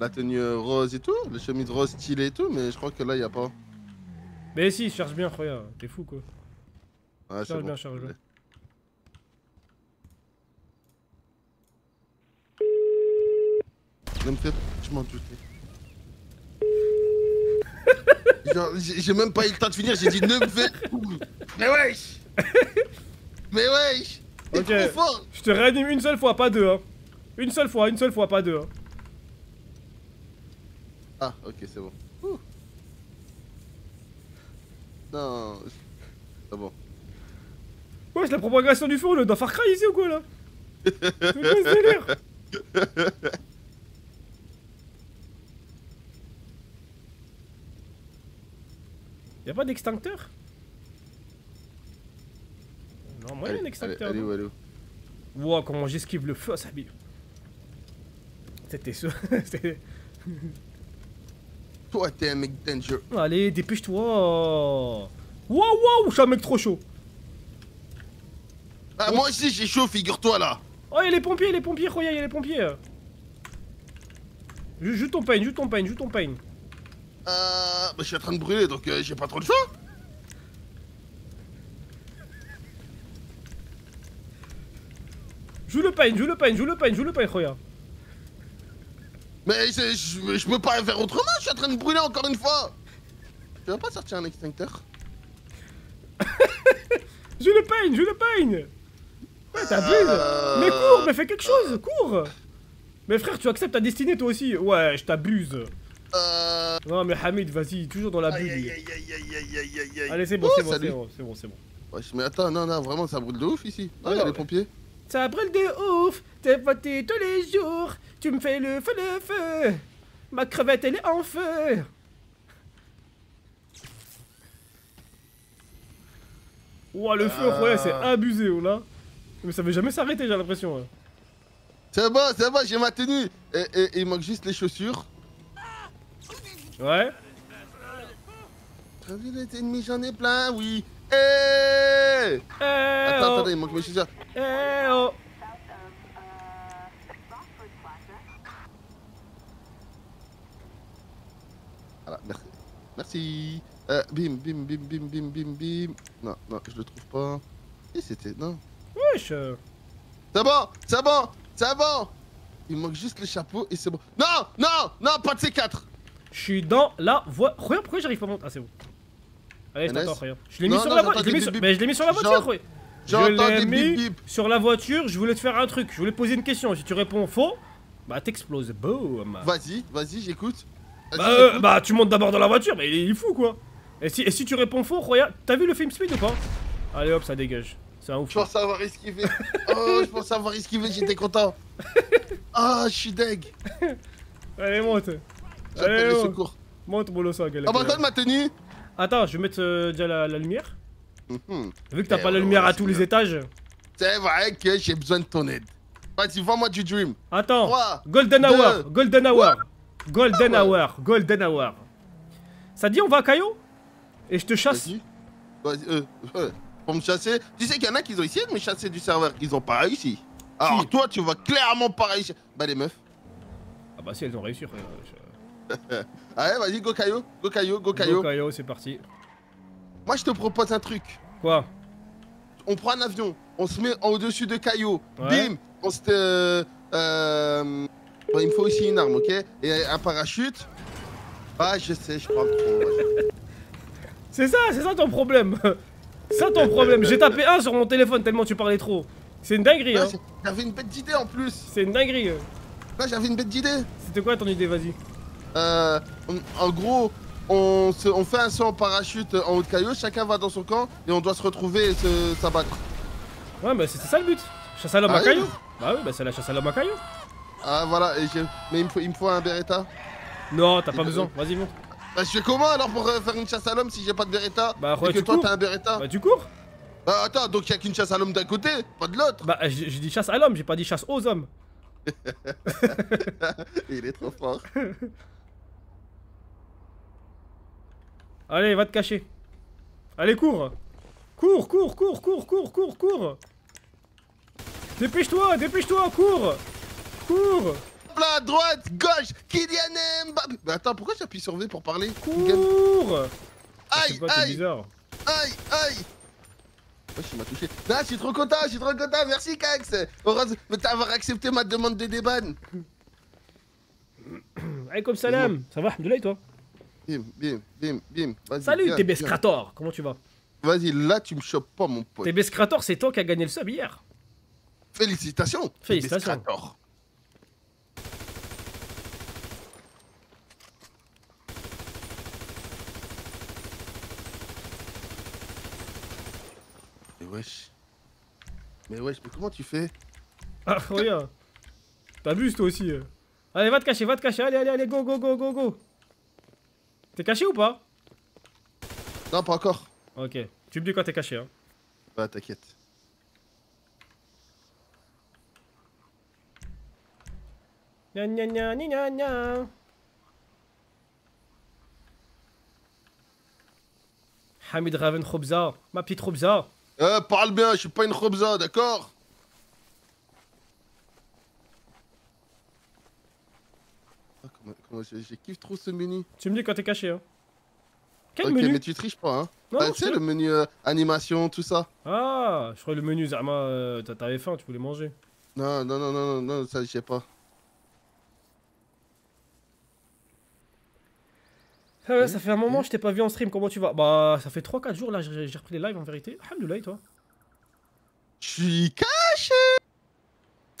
la tenue rose et tout, les chemises rose stylées et tout, mais je crois que là, y a pas. Mais si, cherche bien, regarde, t'es fou quoi. Charge bon. bien, charge bien. Ne me fais je m'en doutais. J'ai même pas eu le temps de finir, j'ai dit ne me fais. Mais wesh Mais wesh Ok. Je te réanime une seule fois, pas deux, hein. Une seule fois, une seule fois, pas deux, hein. Ah, ok, c'est bon. Ouh. Non. C'est bon. Ouais, c'est la propagation du feu, on est dans Far Cry ici ou quoi là C'est quoi ce délire Y'a pas d'extincteur Non, moi y'a un extincteur. allez, Wow, comment j'esquive le feu, ça bille. C'était sûr. Toi, t'es un mec danger. Allez, dépêche-toi. Wow, wow, je suis un mec trop chaud. Ah, moi aussi, j'ai chaud, figure-toi là. Oh, y'a les pompiers, les pompiers, regarde, y'a les pompiers. Joue, ton pain, joue ton pain, joue ton pain. Euh. Bah, je suis en train de brûler, donc euh, j'ai pas trop le choix. Joue le pain, joue le pain, joue le pain, joue le pain, regarde. Mais je je peux pas faire autrement, je suis en train de brûler encore une fois. Tu vas pas sortir un extincteur Joue le pain, joue le pain. Ouais, t'abuses. Euh. Mais cours, mais fais quelque chose, cours. Mais frère, tu acceptes ta destinée toi aussi. Ouais, je t'abuse. Euh. Non, mais Hamid, vas-y, toujours dans la bulle. aïe aïe aïe aïe aïe aïe aïe aïe. Allez, c'est bon, Oh, c'est bon, c'est bon, c'est bon, c'est bon. Mais attends, non, non, vraiment, ça brûle de ouf ici. Ah, Ouais, y'a ouais. les pompiers. Ça brûle de ouf, t'es voté tous les jours, tu me fais le feu, le feu. Ma crevette, elle est en feu. Ouah, le feu, Ah. ouais, c'est abusé, oh là. Mais ça veut jamais s'arrêter, j'ai l'impression. hein. C'est bon, c'est bon, j'ai ma tenue. Et, et- et il manque juste les chaussures. Ouais. T'as vu les ennemis, j'en ai plein, oui. Eh Eh Attends, oh, attendez, il manque mes eh oh. Voilà, merci. Merci. Euh, bim, bim, bim, bim, bim, bim, bim. Non, non, je le trouve pas. Et c'était. Non. Wesh. C'est bon, c'est bon, c'est bon. Il manque juste le chapeau et c'est bon. Non, non, non, pas de ces quatre. Je suis dans la voie. Regarde, pourquoi j'arrive pas à monter Ah, c'est bon. Allez, je. Je l'ai mis sur la voiture. Mais je l'ai mis sur la voiture. Je l'ai mis sur la voiture, je voulais te faire un truc. Je voulais te poser une question. Si tu réponds faux, bah t'exploses. Boum. Vas-y, vas-y, j'écoute. Bah, euh, bah, tu montes d'abord dans la voiture, mais il est, fou quoi. Et si, et si tu réponds faux, regarde, t'as vu le film Speed ou pas? Allez hop, ça dégage. C'est un ouf. Je pense avoir esquivé. Oh, je pense avoir esquivé, j'étais content. Ah, je suis deg. Allez, monte. Allez, les monte. secours. Monte, Bolosa. Ah, bah, de ma tenue Attends, je vais mettre euh, déjà la, la lumière. Mhm. Vu que t'as Eh pas la lumière à tous les étages. C'est vrai que j'ai besoin de ton aide. Vas-y, vends-moi du dream. Attends. Golden. Hour. Golden Hour. Golden Ah ouais. Hour. Golden Hour. Ça dit on va à Caillot? Et je te chasse. Vas-y. Vas-y, euh, euh, pour me chasser. Tu sais qu'il y en a qui ont essayé de me chasser du serveur. Ils ont pas réussi. Alors toi, tu vas clairement pas réussir. Bah, les meufs. Ah bah si elles ont réussi. Allez, vas-y, go Caillou. Go Caillou, go. Caillot, c'est parti. Moi, je te propose un truc. Quoi? On prend un avion. On se met au-dessus de Caillou. Ouais. Bim. On se. Euh, euh, bon, il me faut aussi une arme, ok? Et un parachute. Ah, je sais, je ouais. C'est ça, c'est ça ton problème. C'est ça ton problème. J'ai tapé 1 sur mon téléphone tellement tu parlais trop. C'est une dinguerie, hein. J'avais une bête d'idée en plus. C'est une dinguerie. Là, j'avais une bête d'idée. C'était quoi ton idée, vas-y Euh, en gros, on, se- on fait un saut en parachute en haut de Caillou, chacun va dans son camp et on doit se retrouver et se- s'abattre. Ouais, bah c'est c'est ça le but. Chasse à l'homme Ah à oui Caillot. Bah oui, bah c'est la chasse à l'homme à Caillot. Ah voilà, et mais il me, faut, il me faut un Beretta. Non, t'as pas besoin. Vas-y, monte. Bah, je fais comment alors pour euh, faire une chasse à l'homme si j'ai pas de Beretta Bah, Et que tu toi t'as un Beretta Bah tu cours. Bah attends, donc il y a qu'une chasse à l'homme d'un côté, pas de l'autre Bah j'ai j'ai dit chasse à l'homme, j'ai pas dit chasse aux hommes. Il est trop fort. Allez, va te cacher. Allez, cours. Cours, cours, cours, cours, cours, cours, cours. Dépêche-toi, dépêche-toi, cours. Cours. Hop là, droite, gauche, Kylian Mbappé. Mais attends, pourquoi j'appuie sur V pour parler? Cours Je Aïe, pas, aïe, bizarre. aïe, aïe. Wesh, il m'a touché. Non, je suis trop content, je suis trop content. Merci, Cax. Heureuse de t'avoir accepté ma demande de déban. Allez, comme salam Ça va, Abdoulaye, toi? Bim, bim, bim, bim. Vas-y, Salut, viens, TB viens. Scrator Comment tu vas? Vas-y, là, tu me chopes pas, mon pote. TB Scrator, c'est toi qui as gagné le sub hier. Félicitations. Félicitations. Mais wesh. Mais wesh, mais comment tu fais? Ah, regarde. T'abuses, toi aussi. Allez, va te cacher, va te cacher. Allez, allez, allez, go, go, go, go, go. T'es caché ou pas? Non, pas encore. Ok. Tu me dis quand t'es caché, hein. Bah, t'inquiète. Gna gna gna gna gna. Hamid Raven Khobza, ma petite Khobza. Euh, parle bien, je suis pas une robza, d'accord? Comment, comment je, je kiffe trop ce menu. Tu me dis quand t'es caché, hein. Quel ok, menu mais tu triches pas, hein. Non, Bah, tu sais, le menu euh, animation, tout ça. Ah, je crois le menu Zama, euh, t'a- t'avais faim, tu voulais manger. Non, non, non, non, non, non, ça, je sais pas. Ah ouais, ça fait un moment, je t'ai pas vu en stream, comment tu vas? Bah, ça fait 3-4 jours là, j'ai repris les lives en vérité. Alhamdoulilah, toi? Je suis ca-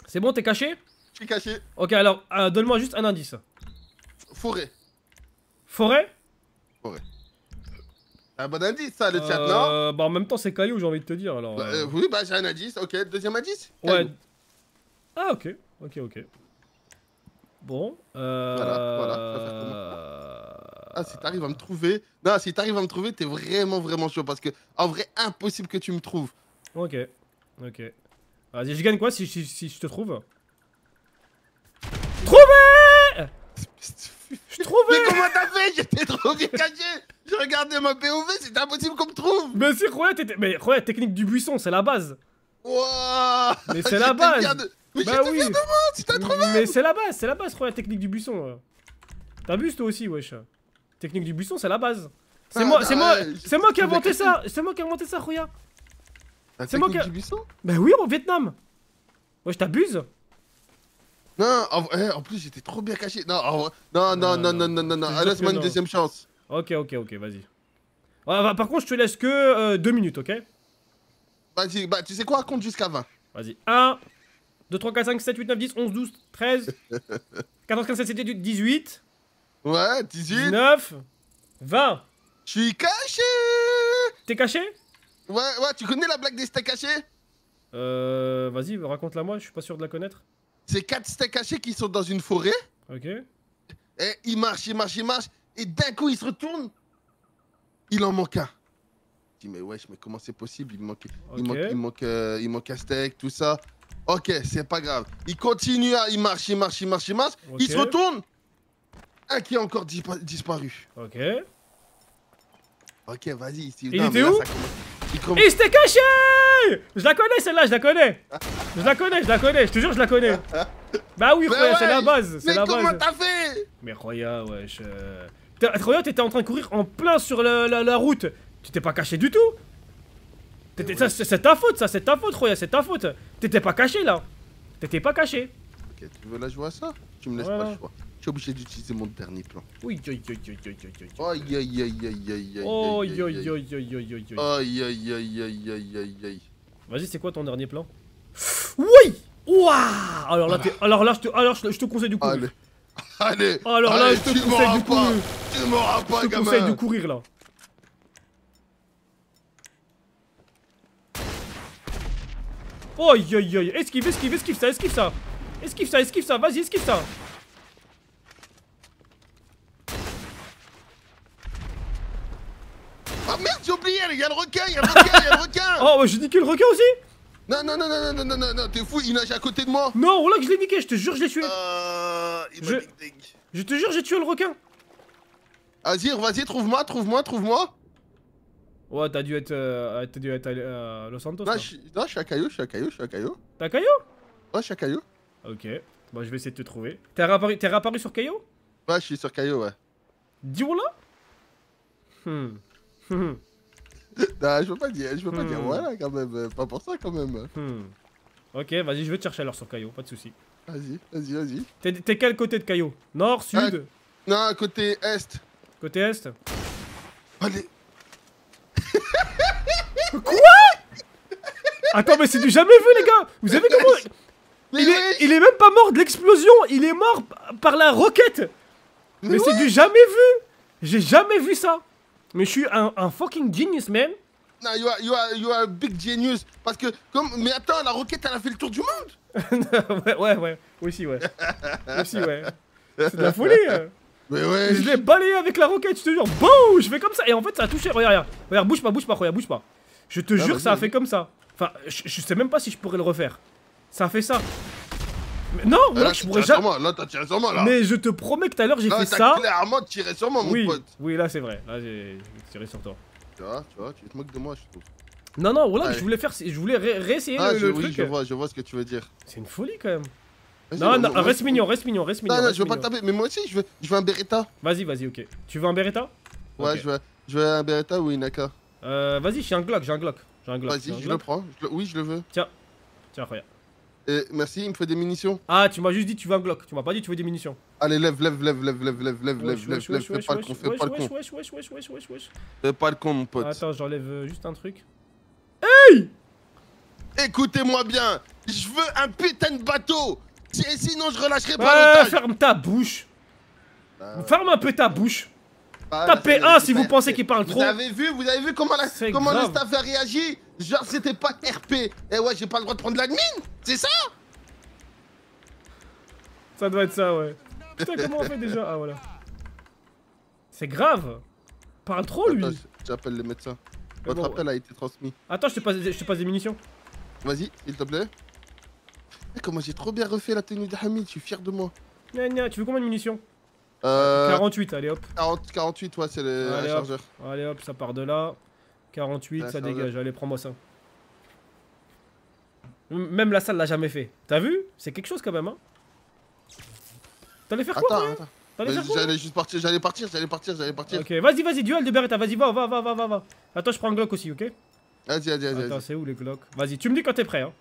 C'est bon, t'es caché? Je suis caché. Ok, alors, euh, donne-moi juste un indice. Forêt. Forêt? Un bon indice, ça, le chat, non? Euh, Bah, en même temps, c'est caillou, j'ai envie de te dire, alors. Bah, euh, euh, Oui, bah, j'ai un indice. Ok, deuxième indice? Ouais. Ah, ok, ok, ok. Bon, euh. Voilà, voilà, comment. Ah, si t'arrives à me trouver. Non, si t'arrives à me trouver, t'es vraiment, vraiment chaud. Parce que, en vrai, impossible que tu me trouves. Ok, ok. Vas-y, je gagne quoi si, si, si je te trouve Trouvé Je trouvais Mais comment t'as fait? J'étais trop bien caché Je regardais ma POV, c'était impossible qu'on me trouve Mais si, Roya, t'étais. Mais Roya, technique du buisson, c'est la base Wouah Mais c'est la base. de- Mais Bah oui fier de moi, c'était trop Mais c'est la base, c'est la base, Roya, technique du buisson. euh. T'abuses toi aussi, wesh. Technique du buisson, c'est la base. C'est Ah, moi, bah, c'est moi, c'est moi qui ai inventé ça. C'est moi qui ai inventé ça, Roya. La c'est moi technique qui- du buisson? Bah oui, au Vietnam. Wesh, t'abuses Non, en, vrai- en plus, j'étais trop bien caché. Non, en non, non, non, non, non, non, non. Ah, Laisse-moi une deuxième chance. Ok, ok, ok, vas-y. Ouais, bah, par contre, je te laisse que euh, deux minutes, ok? Vas-y, bah, tu sais quoi? Compte jusqu'à 20. Vas-y. 1, 2, 3, 4, 5, 7, 8, 9, 10, 11, 12, 13, 14, 15, 16, 17, 18, Ouais, 18. 19, 20. Je suis caché T'es caché? Ouais, ouais, tu connais la blague des steaks cachés? Euh. Vas-y, raconte-la moi, je suis pas sûr de la connaître. C'est quatre steaks cachés qui sont dans une forêt. Ok. Et il marche, il marche, il marche. Et d'un coup, il se retourne. Il en manque un. Je dis, mais wesh, mais comment c'est possible? Il manque, il manque, il manque, euh, il manque un steak, tout ça. Ok, c'est pas grave. Il continue, à, il marche, il marche, il marche, il marche. Il se retourne. Un qui a encore dispa- disparu. Ok. Ok, vas-y. Il était où? commence- Il commence- Il s'était caché Je la connais celle-là, je la connais Je la connais, je la connais, je te jure, je la connais Bah oui, Roya, c'est la base, c'est Mais la comment t'as fait Mais Roya, wesh. euh, Roya, t'étais en train de courir en plein sur la, la- la route. Tu t'es pas caché du tout. Ça, c'est ta faute, ça, c'est ta faute, Roya, c'est ta faute. T'étais pas caché là. T'étais pas caché. Ok, tu veux la jouer à ça Tu me laisses Voilà. pas le choix. Je suis obligé d'utiliser mon dernier plan. Oui, aïe, aïe, aïe, aïe, aïe, aïe. Aïe aïe aïe aïe aïe Oh, aïe aïe, aïe, aïe, aïe, aïe, aïe, aïe. Aïe aïe aïe aïe aïe aïe aïe. Vas-y, c'est quoi ton dernier plan? Oui Ouah Alors là, t'es- alors là, je te, alors je te- je te conseille de courir. Allez. Allez. Alors là, je te tu conseille pas. courir. Tu m'auras pas, Je te conseille de courir là. Oh, aïe, aïe, aïe. Esquive, esquive, esquive ça, esquive ça. Esquive ça, esquive ça, vas-y, esquive ça. Ah merde, j'ai oublié, il y a le requin, il y a le requin, il y a le requin. Oh, bah, j'ai niqué le requin aussi Non, non, non, non, non, non, non, non, t'es fou, il nage à côté de moi. Non, oh là que je l'ai niqué, je te jure, je l'ai tué. Euh, il Je-. Je te jure, j'ai tué le requin. Azir, vas-y, trouve-moi, trouve-moi, trouve-moi. Ouais, t'as dû être, euh, t'as dû être à euh, Los Santos. Non, je suis non, je suis à Caillou, je suis à Caillou, je suis à Caillou. T'as Caillou? Ouais, je suis à Caillou. Ok. Bon, je vais essayer de te trouver. T'es réapparu, t'es réapparu sur Caillou? Ouais, je suis sur Caillou, ouais. Dis-moi là Hmm. Hmm. Non, je peux pas dire, je peux pas Hmm. dire voilà quand même, euh, pas pour ça quand même. Hmm. Ok, vas-y, je vais te chercher alors sur Caillou, pas de soucis. Vas-y, vas-y, vas-y. T'es, quel côté de Caillou Nord, sud? Non, côté est. Côté est? Allez. Attends, mais c'est du jamais vu, les gars Vous avez comment? Il est, il est même pas mort de l'explosion Il est mort par la roquette Mais, mais c'est du jamais vu J'ai jamais vu ça Mais je suis un, un fucking genius, man Non, you are, you are, you are a big genius. Parce que, comme, mais attends, la roquette, elle a fait le tour du monde. Ouais, ouais, ouais. Aussi, ouais. Aussi, ouais. C'est de la folie hein. Mais ouais. Je l'ai balayé avec la roquette, je te jure. Boum Je fais comme ça. Et en fait, ça a touché. Regarde, regarde. Regarde, bouge pas, bouge pas, regarde, bouge pas. Je te jure, ça a fait comme ça. Enfin, je, je sais même pas si je pourrais le refaire. Ça a fait ça. Mais non, Ah, là, Là, je t'as pourrais jamais. là, t'as tiré sur moi, là. Mais je te promets que tout à l'heure, j'ai Là, fait t'as ça. clairement tiré sur moi, mon Oui, pote. oui, là, c'est vrai. Là, j'ai tiré sur toi. Tu vois, tu vois, tu te moques de moi, je trouve. Non, non, voilà, je voulais faire. Je voulais ré- réessayer Ah, le, je, le oui, truc. je vois, je vois ce que tu veux dire. C'est une folie quand même. Non, non, reste mignon, reste mignon, reste mignon. Non, non, je veux pas mignon. taper, mais moi aussi, je veux, je veux un Beretta. Vas-y, vas-y, ok. Tu veux un Beretta? Ouais, je veux, je veux un Beretta ou une AK. Euh, vas-y, j'ai un Glock, j'ai un Glock. J'ai un Glock. Vas-y, je le prends. je le- oui, je le veux. Tiens, regarde. Et merci, il me faut des munitions. Ah, tu m'as juste dit tu veux un Glock. Tu m'as pas dit tu veux des munitions. Allez, lève, lève, lève, lève, lève, lève, lève, lève, lève, lève. Fais pas le con, fais pas le wesh, con. wesh, wesh, wesh, wesh, wesh, wesh. Fais pas le con, mon pote. Attends, j'enlève euh, juste un truc. Écoutez-moi bien, je veux un putain de bateau. Si- Sinon, je relâcherai pas l'otage. ferme ta bouche. Bah, Ferme un peu ta bouche. bah, Tapez un si vous pensez qu'il parle Vous trop. avez vu, vous avez vu comment, la- staff a réagi? Genre, c'était pas RP. Eh ouais, j'ai pas le droit de prendre l'admin C'est ça? Ça doit être ça, ouais. Putain, comment on fait déjà? Ah, voilà. C'est grave. Parle trop, lui. J'appelle les médecins. Mais Votre bon, appel a été transmis. Attends, je te passe, je te passe des munitions. Vas-y, s'il te plaît. Eh, comment j'ai trop bien refait la tenue de Hamid, je suis fier de moi. Gna, gna, Tu veux combien de munitions? Euh, 48, allez hop. 40, 48, ouais, c'est le Allez, un hop. chargeur. Allez hop, ça part de là. 48, Ouais, ça dégage. Allez, prends-moi ça. Même la salle l'a jamais fait. T'as vu? C'est quelque chose quand même, hein T'allais faire quoi Attends, toi attends. J'allais juste partir, j'allais partir, j'allais partir, j'allais partir. Ok, vas-y, vas-y, duel de Beretta, vas-y, va, va, va, va, va, va. Attends, je prends un Glock aussi, ok? Vas-y, vas-y, vas-y. Attends, c'est où les Glocks? Vas-y, tu me dis quand t'es prêt, hein.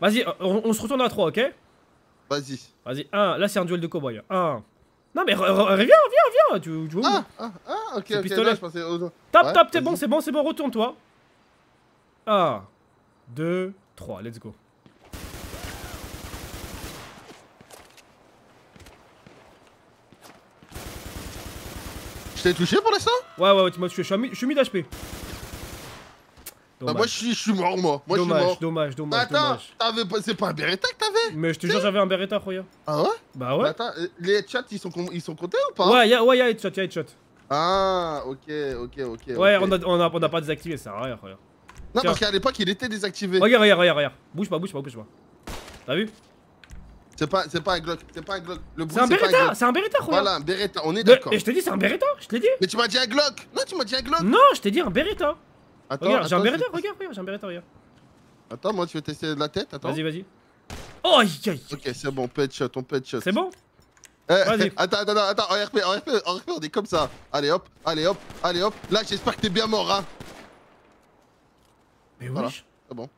Vas-y, on, on se retourne à 3, ok? Vas-y. Vas-y, 1, là c'est un duel de cowboy. 1. Non mais re- re- reviens, viens, viens, tu, tu vois Ah, ah, ah, ok, pistolet. je pensais au- Tape, Ouais, c'est vas-y. bon, c'est bon, c'est bon, retourne-toi. 1, 2, 3, let's go. Je t'ai touché pour l'instant? Ouais, ouais, ouais, tu m'as tué, je suis à mi- je suis mis d'HP. Bah, moi, je suis, je suis mort, moi. Moi, je suis dommage, mort. dommage, dommage, attends, dommage. t'avais pas- c'est pas un Beretta que t'avais Mais je te jure, j'avais un Beretta, regarde. Ah ouais Bah Bah, ouais. attends, les chats, ils sont, ils sont comptés ou pas Ouais, y'a ouais, y'a headshot, y'a headshot. Ah, ok, ok, ok. Ouais, on, a, on, a, on a pas désactivé, ça sert à rien, regarde. Non, tiens. parce qu'à l'époque, il était désactivé. Regarde, regarde, regarde, regarde. Bouge pas, bouge pas, bouge pas. T'as vu C'est pas, c'est pas un Glock, c'est pas un Glock. C'est un Beretta, c'est un Beretta, regarde. Voilà, un Beretta, on est d'accord. Et je t'ai dit, c'est un Beretta, je te l'ai dit. Mais tu m'as dit un Glock Non, tu m'as dit un Glock Non, je t'ai dit un Beretta. Attends, Regarde, j'ai un Beretta, regarde, regarde, j'ai un Beretta, regarde. Attends, moi, tu veux tester de la tête Attends. Vas-y, vas-y. Oh, aïe, aïe. Ok, c'est bon, pet shot, on pet shot. C'est bon? Eh, Vas-y. Attends, attends, attends, en RP, en RP, en RP, on est comme ça. Allez hop, allez hop, allez hop. Là, j'espère que t'es bien mort, hein. Mais Voilà. wesh. C'est bon.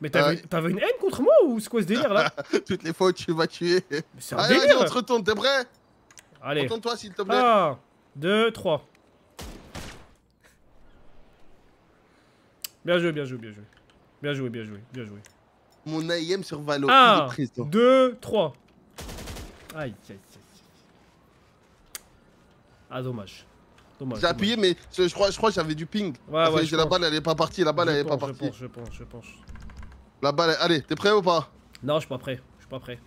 Mais t'avais une haine contre moi ou c'est quoi ce délire là? Toutes les fois où tu m'as tué. Mais C'est un Allez, on délire se retourne, t'es prêt? Allez. Retourne-toi, s'il te plaît. 1, 2, 3. Bien joué, bien joué, bien joué. Bien joué, bien joué, bien joué. Mon AIM sur Valo, il 1, est présent. 2, 3. Aïe, aïe, aïe. Ah, dommage. Dommage. J'ai appuyé, mais je, je crois, je crois que j'avais du ping. Ouais, ouais, je la pense. balle, elle est pas partie. La balle, dommage. elle est Je pas pense, je partie. pense, je pense, je pense. La balle, allez, t'es prêt ou pas? Non, je suis pas prêt. Je suis pas prêt.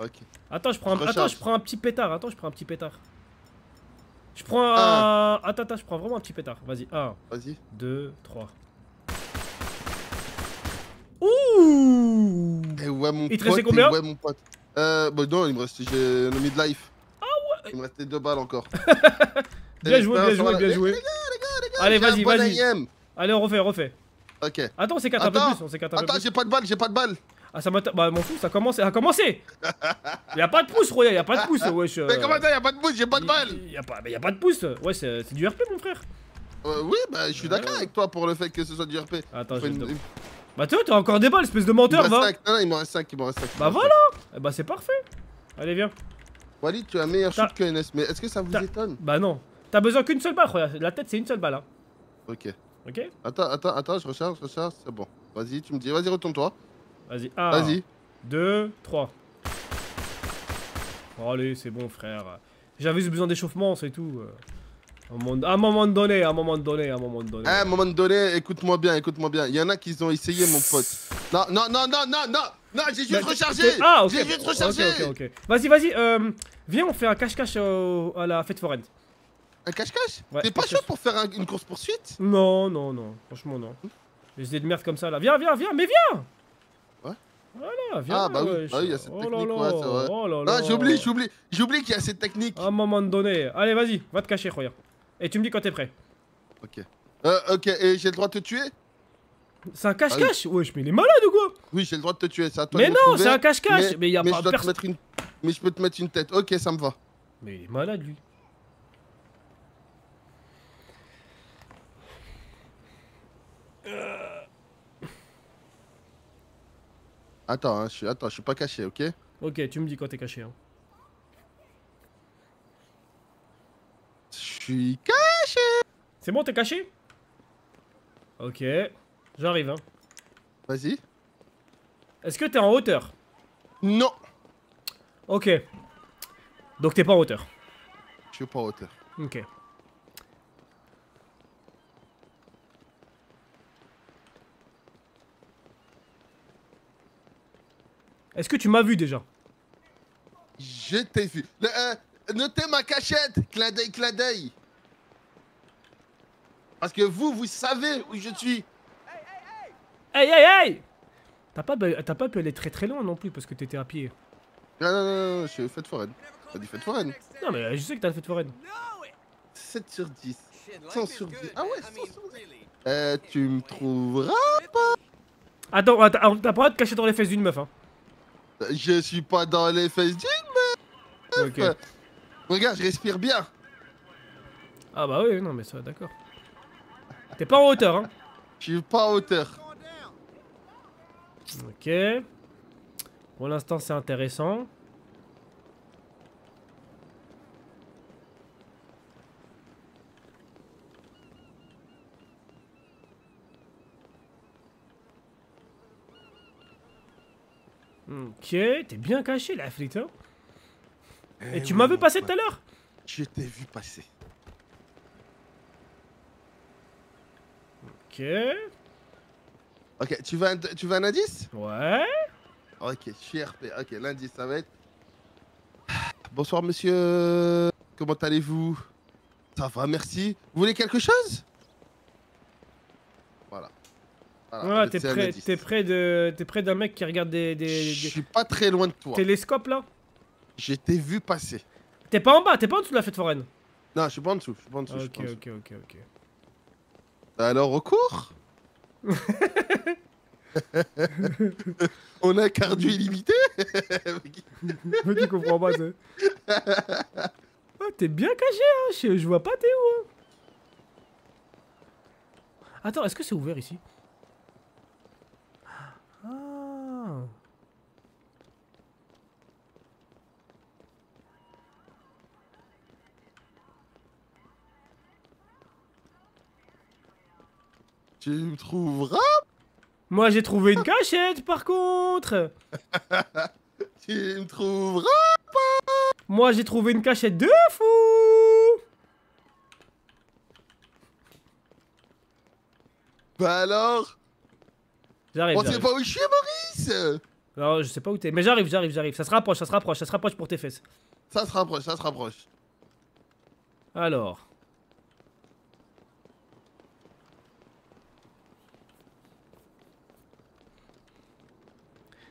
Ok. Attends, je prends, un... Je attends, je prends un petit pétard. Attends, je prends un petit pétard. Je prends un. Attends, attends, je prends vraiment un petit pétard. Vas-y, 1, Vas-y. 2, 3. Et ouais, mon Il te restait combien Ouais, mon pote. Euh, bah non, il me restait. J'ai le midlife. Ah ouais Il me restait deux balles encore. Bien joué, bien joué, bien joué. Allez, vas-y, vas-y. Allez, on refait, on refait. Ok. Attends, on s'écarte un peu Attends, plus, on s'écarte un peu Attends, j'ai pas de balle, j'ai pas de balle. Ah, ça m'a. Bah, m'en fous, ça a commencé. Ça a commencé Y'a pas de pouce, Roya, y'a pas de pouce, wesh. euh. Mais comment ça, y'a pas de bouche, j'ai pas de balle Y'a pas, mais pas de pouce. Ouais, c'est du RP, mon frère. Euh, Oui, bah je suis d'accord Ouais. avec toi pour le fait que ce soit du RP. Attends, je vais Bah, toi, t'as encore des balles, espèce de menteur, va. 5, non, non, il m'en reste 5, il m'en reste 5. Bah, voilà. Eh bah, c'est parfait. Allez, viens. Walid, tu as un meilleur shoot que NS, mais est-ce que ça vous étonne? Bah, non. T'as besoin qu'une seule balle. La tête, c'est une seule balle, hein. Ok. Ok Attends, attends, attends, je recharge, je recharge, c'est bon. Vas-y, tu me dis, vas-y, retourne-toi. Vas-y. Un, Vas-y. deux, trois. Oh, allez, c'est bon, frère. J'avais juste besoin d'échauffement, c'est tout. À un moment- donné, à un moment donné, à un moment donné. À un moment donné, écoute-moi bien, écoute-moi bien. Il y en a qui ont essayé, mon pote. Non, non, non, non, non, non, non, j'ai juste rechargé. Ah, ok. J'ai juste Ok, rechargé. ok, ok. Vas-y, vas-y. euh, viens, on fait un cache-cache à la fête foraine. Un cache-cache? Ouais, T'es pas chaud pour faire un- une course-poursuite Non, non, non. Franchement, non. Les idées de merde comme ça, là. Viens, viens, viens, mais viens Ouais. Voilà, viens. Ah, bah oui, bah oui, il y a cette Oh technique, là ouais, là, c'est vrai. Oh là là. Non, j'oublie, j'oublie, j'oublie qu'il y a cette technique. À un moment donné. Allez, vas-y, va te cacher, regarde. Et tu me dis quand t'es prêt. Ok. Euh, ok, et j'ai le droit de te tuer? C'est un cache-cache Wesh, mais il est malade ou quoi? Oui, j'ai le droit de te tuer, c'est à toi Mais de non, c'est un cache-cache Mais, y a mais pas je dois te personne. mettre une... Mais je peux te mettre une tête. Ok, ça me va. Mais il est malade, lui. Attends, hein, je suis... Attends, je suis pas caché, ok? Ok, tu me dis quand t'es caché. Hein. Je suis caché C'est bon, t'es caché? Ok. J'arrive, hein. Vas-y. Est-ce que t'es en hauteur? Non Ok. Donc t'es pas en hauteur. Je suis pas en hauteur. Ok. Est-ce que tu m'as vu déjà? Je t'ai vu. Le, euh, notez ma cachette Clin d'œil, clin d'œil Parce que vous, vous savez où je suis Hey, hey, hey T'as pas, t'as pas pu aller très très loin non plus parce que t'étais à pied. Non, non, non, non, je suis fête foraine. T'as dit fête foraine Non mais je sais que t'as fait de foraine. 7 sur 10. 100 sur 10. Ah ouais, 100 sur 10. Euh, tu me trouveras Attends, attends, t'as pas le droit de te cacher dans les fesses d'une meuf hein. Je suis pas dans les fesses d'une Ok. meuf. Regarde, je respire bien. Ah bah oui, non mais ça, d'accord. T'es pas en hauteur hein. Je suis pas à hauteur. Ok. Pour l'instant c'est intéressant. Ok, t'es bien caché la flic, hein Et tu m'as vu passer tout à l'heure? Je t'ai vu passer. Ok. Ok, tu veux un, tu veux un indice? Ouais. Ok, je suis RP. Ok, l'indice, ça va être. Bonsoir, monsieur. Comment allez-vous? Ça va, merci. Vous voulez quelque chose? Voilà. Voilà, t'es près, indice. t'es près de, t'es près d'un mec qui regarde des, des, Je suis pas très loin de toi. télescopes là? Je t'ai vu passer. T'es pas en bas, t'es pas en dessous de la fête foraine? Non, je suis pas en dessous. Je suis pas en dessous. je suis Ok, pas en dessous. ok, ok, ok. Alors, au cours On a un cardio illimité Mais tu comprends pas, ça. Ah, t'es bien caché, hein. Je, je vois pas t'es où. hein. Attends, est-ce que c'est ouvert ici? Tu me trouveras Moi j'ai trouvé une cachette par contre. Tu me trouveras Moi j'ai trouvé une cachette de fou. Bah alors? J'arrive. On sait pas où je suis, Maurice? Non, je sais pas où t'es, mais j'arrive, j'arrive, j'arrive. Ça se rapproche, ça se rapproche, ça se rapproche pour tes fesses. Ça se rapproche, ça se rapproche. Alors.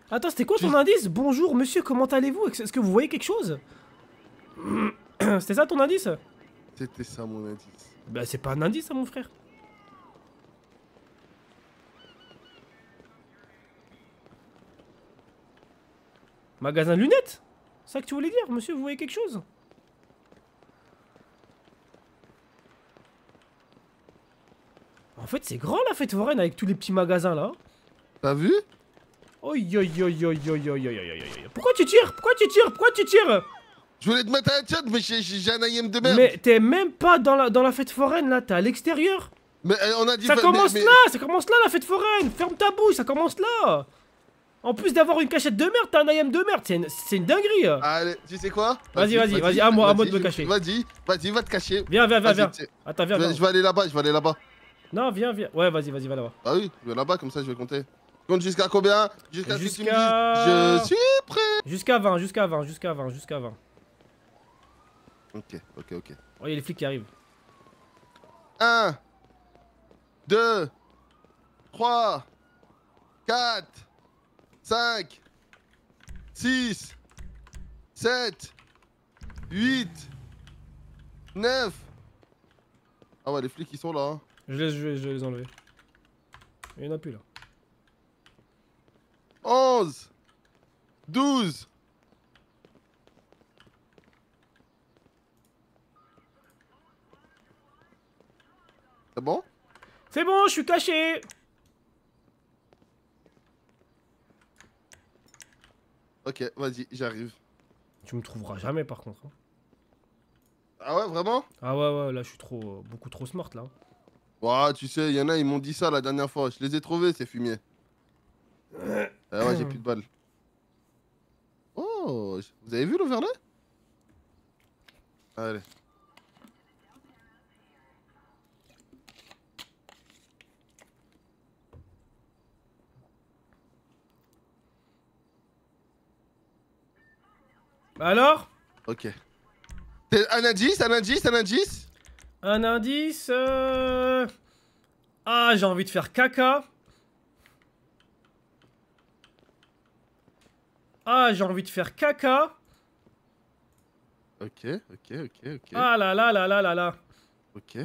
Attends, c'était quoi ton indice? Bonjour monsieur, comment allez-vous? Est-ce que vous voyez quelque chose? C'était ça ton indice? C'était ça mon indice. Bah c'est pas un indice ça mon frère. Magasin de lunettes? C'est ça que tu voulais dire, monsieur Vous voyez quelque chose? En fait, c'est grand la fête foraine avec tous les petits magasins là. T'as vu? Pourquoi tu tires? Pourquoi tu tires? Pourquoi tu tires? Je voulais te mettre un chat, mais j'ai- un IM de merde. Mais t'es même pas dans la, dans la fête foraine là, t'es à l'extérieur. Mais euh, on a dit. Ça commence mais- là, ça commence là la fête foraine. Ferme ta bouche, ça commence là. En plus d'avoir une cachette de merde, t'as un IM de merde, c'est une, une dinguerie. Allez, tu sais quoi? Vas-y, vas-y, vas-y, à moi, à moi de me je- cacher. Vas-y, vas-y, va te cacher. Viens, viens, viens, viens. Attends, Je viens, vais, viens. je vais aller là-bas, je vais aller là-bas. Non, viens, viens. Ouais, vas-y, vas-y, va là-bas. Ah oui, je vais là-bas, comme ça je vais compter. Compte jusqu'à combien Jusqu'à ce que tu me Jusqu'à- dises, Je suis prêt. Jusqu'à 20, jusqu'à 20, jusqu'à 20, jusqu'à 20. Ok, ok, ok. Oh, il y a les flics qui arrivent. 1, 2, 3, 4, 5, 6, 7, 8, 9. Ah ouais, les flics ils sont là. hein. Je, laisse, je, je vais les enlever. Il y en a plus là. 11, 12. C'est bon? C'est bon, je suis caché. Ok, vas-y, j'arrive. Tu me trouveras jamais par contre. hein. Ah ouais, vraiment? Ah ouais, ouais, là je suis trop, euh, beaucoup trop smart là. Tu sais, il y en a, ils m'ont dit ça la dernière fois. Je les ai trouvés, ces fumiers. Ah ouais, j'ai plus de balles. Oh, vous avez vu l'overlay? Allez. Alors? Ok. Un indice, un indice, un indice? Un indice. euh, Ah, j'ai envie de faire caca. Ah, j'ai envie de faire caca. Ok, ok, ok, ok. Ah là là là là là là. Ok.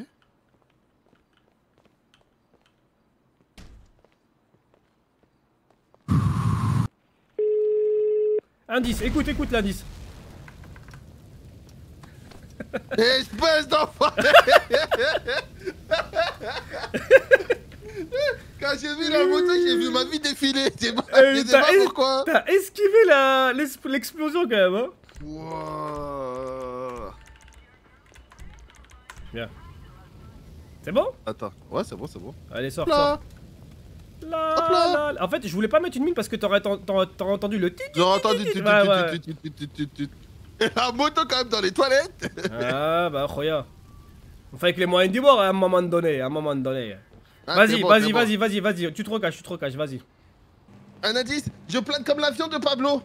Indice, écoute, écoute l'indice. Espèce d'enfant Quand j'ai vu la moto, j'ai vu ma vie défiler. Pas, je sais t'as pas pourquoi. T'as esquivé la- l'explosion quand même, hein Wouah. C'est bon? Attends, ouais, c'est bon, c'est bon. Allez, sors, Là, sors. La, Hop là. la- En fait, je voulais pas mettre une mine parce que t'aurais t'en- t'en- t'aurais entendu le tit. j'ai entendu. La moto quand même dans les toilettes. Ah bah, Khoya. On fait avec les moyens du bord à un moment donné, à un moment donné. Ah, vas-y, vas-y, vas-y, vas-y, vas-y. Tu te recaches, tu te recaches, vas-y. Un indice, je plane comme l'avion de Pablo.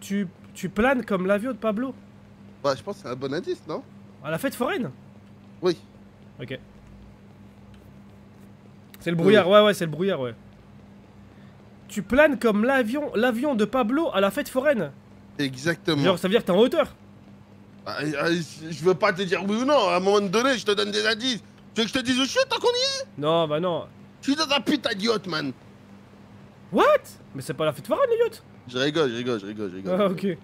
Tu, tu planes comme l'avion de Pablo? Bah, je pense que c'est un bon indice, non? À la fête foraine? Oui. Ok. C'est le brouillard, ouais, ouais, c'est le brouillard, ouais. Tu planes comme l'avion, l'avion de Pablo à la fête foraine? Exactement. Genre, ça veut dire que t'es en hauteur? Ah, ah, je veux pas te dire oui ou non, à un moment donné, je te donne des indices. Tu veux que je te dise où je suis tant qu'on y est? Non, bah non. Je suis dans un putain de yacht, man. What? Mais c'est pas la fête foraine, les yachts Je rigole, je rigole, je rigole, je rigole. Ah, ok.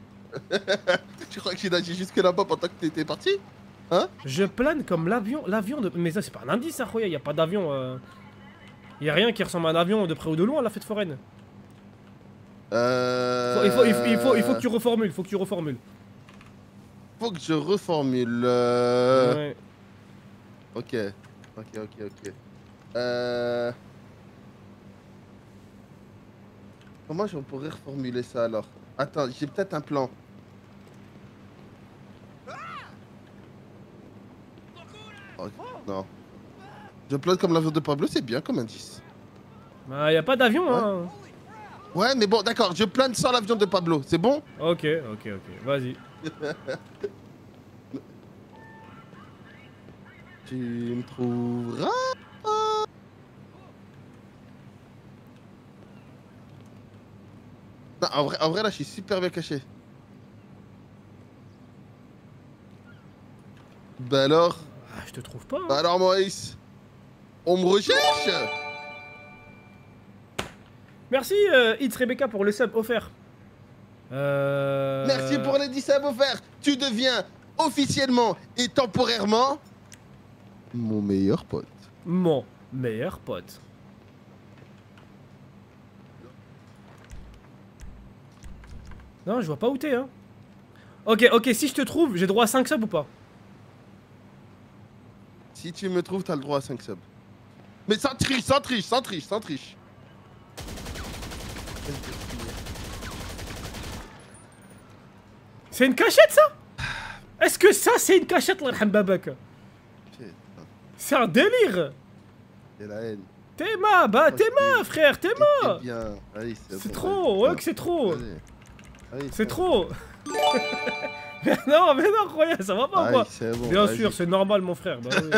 Tu crois que j'ai nagé jusque là-bas pendant que t'étais parti Je plane comme l'avion, l'avion de... Mais ça, c'est pas un indice, ça, Khoya, y a pas d'avion... Euh... Y a rien qui ressemble à un avion de près ou de loin, à la fête foraine. Euh... Il, faut, il, faut, il, faut, il faut que tu reformules, faut que tu reformules. Faut que je reformule. Euh... Ouais. Ok, ok, ok, ok. Euh... Comment je pourrais reformuler ça alors? Attends, j'ai peut-être un plan. Non. Je plane comme l'avion de Pablo, c'est bien comme indice. Bah, y a pas d'avion, hein. Ouais, mais bon, d'accord, je plane sans l'avion de Pablo, c'est bon? Ok, ok, ok, vas-y. Tu me trouveras pas. Non, en vrai, en vrai, là, je suis super bien caché. Bah alors Ah, je te trouve pas. hein. Bah alors, Maurice On me recherche Merci, euh, It's Rebecca, pour le sub offert. Euh... Merci pour les 10 subs offerts. Tu deviens officiellement et temporairement mon meilleur pote. Mon meilleur pote. Non, je vois pas où t'es, hein. Ok, ok, si je te trouve, j'ai droit à 5 subs ou pas? Si tu me trouves, t'as le droit à 5 subs. Mais sans triche, sans triche, sans triche, sans triche. C'est une cachette, ça? Est-ce que ça, c'est une cachette, Allah yarham babak? Putain, C'est un délire C'est la haine. T'es ma, bah t'es ma, frère, t'es ma C'est trop, ouais que c'est trop. Allez, C'est trop Mais non, mais non, croyez, ça va pas Allez, quoi Bien sûr, c'est normal, mon frère. Bah, oui.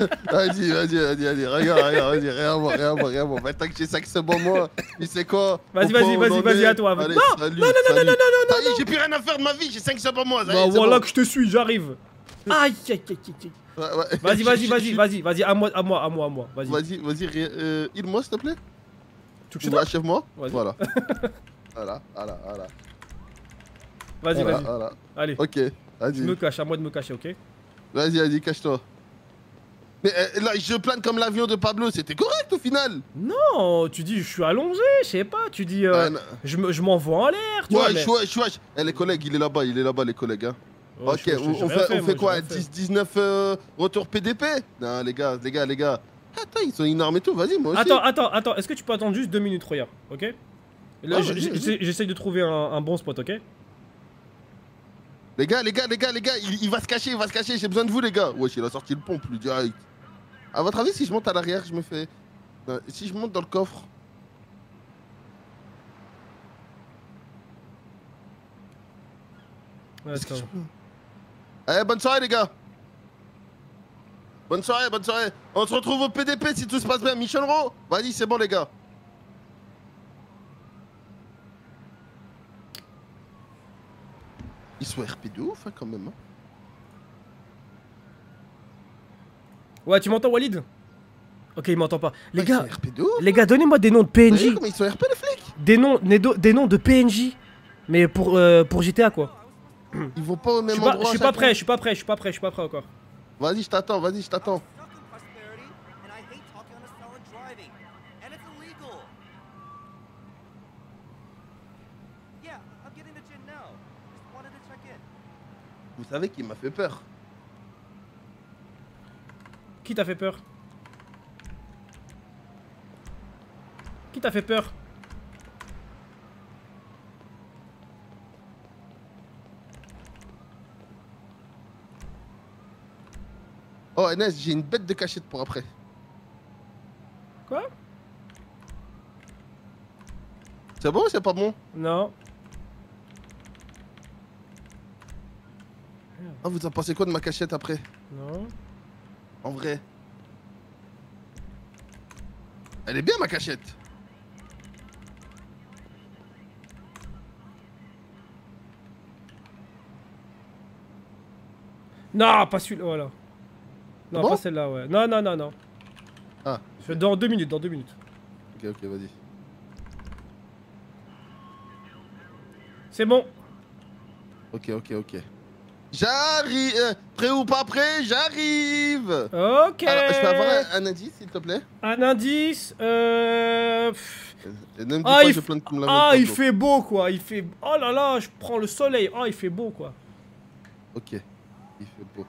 Vas-y, vas-y, vas-y, vas-y, regarde, regarde, vas-y, regarde moi, regarde moi, regarde moi. Maintenant que j'ai ça que c'est bon moi, tu sais quoi? Vas-y, vas-y, vas-y, vas-y, à toi. Non, non, non, non, non, non, y est, j'ai plus rien à faire de ma vie, j'ai 5 subs en moi, Bah voilà que je te suis, j'arrive. Aïe, aïe, aïe, aïe, aïe. Ouais, ouais. Vas-y, vas-y, vas-y, vas-y, vas-y, à moi, à moi, à moi, à moi, vas-y. Vas-y, vas-y, euh, il-moi s'il te plaît Tu donne achève-moi Vas-y. Voilà. Voilà, voilà, voilà. Vas-y, Voilà, vas-y. voilà. Allez, Ok, je me vas-y. cache, à moi de me cacher, ok? Vas-y, vas-y, cache-toi. Mais euh, là, je plane comme l'avion de Pablo, c'était correct au final Non, tu dis, je suis allongé, je sais pas, tu dis, euh, Ah, je me- m'envoie en l'air, tu vois. mais- Wesh, wesh, wesh. Eh, les collègues, il est là-bas, il est là-bas, les collègues. Hein. Oh, ok, je- je- on, fait, on quoi rien fait. 10, 19 euh, retours PDP Non, les gars, les gars, les gars. Attends, ils sont énormes et tout, vas-y, moi aussi. Attends, attends, attends, est-ce que tu peux attendre juste deux minutes, regarde, ok? Là, Ah, j- vas-y, j- vas-y. j'essaie j'essaie de trouver un, un bon spot, ok? Les gars, les gars, les gars, les gars, il, il va se cacher, il va se cacher, j'ai besoin de vous, les gars. Wesh, il a sorti le pompe, lui, direct. À votre avis, si je monte à l'arrière, je me fais. Non, si je monte dans le coffre. Attends. Allez, bonne soirée, les gars. Bonne soirée, bonne soirée. On se retrouve au PDP si tout se passe bien. Michel Rowe, vas-y, c'est bon, les gars. Ils sont RP de ouf, hein, quand même. hein. Ouais, tu m'entends, Walid? Ok, il m'entend pas. Les Ouais, gars, Ils sont RP de ouf. les gars, donnez-moi des noms de PNJ. ils sont RP, les flics? Des noms, des noms de PNJ. Mais pour, euh, pour GTA, quoi. Ils vont pas au Je même suis pas, endroit. je suis pas prêt, je suis pas prêt, je suis pas prêt, je suis pas prêt encore. Vas-y, je t'attends, vas-y, je t'attends. Vous savez qui m'a fait peur Qui t'a fait peur? Qui t'a fait peur? Oh, Enes, j'ai une bête de cachette pour après. Quoi? C'est bon ou c'est pas bon? Non. Ah, vous en pensez quoi de ma cachette après? Non. En vrai Elle est bien ma cachette Non, pas celui-là, voilà. Non, Bon pas celle-là, ouais. Non, non, non, non. Ah. Je dans deux minutes, dans deux minutes. Ok, ok, vas-y. C'est bon. Ok, ok, ok. J'arrive euh, Prêt ou pas prêt J'arrive Ok. Alors, je peux avoir un, un indice, s'il te plaît? Un indice. Euh... Et Ah, pas il que je f- plante comme la Ah, il fait beau, quoi. Il fait. Oh là là, je prends le soleil. Oh, il fait beau, quoi. Ok, il fait beau.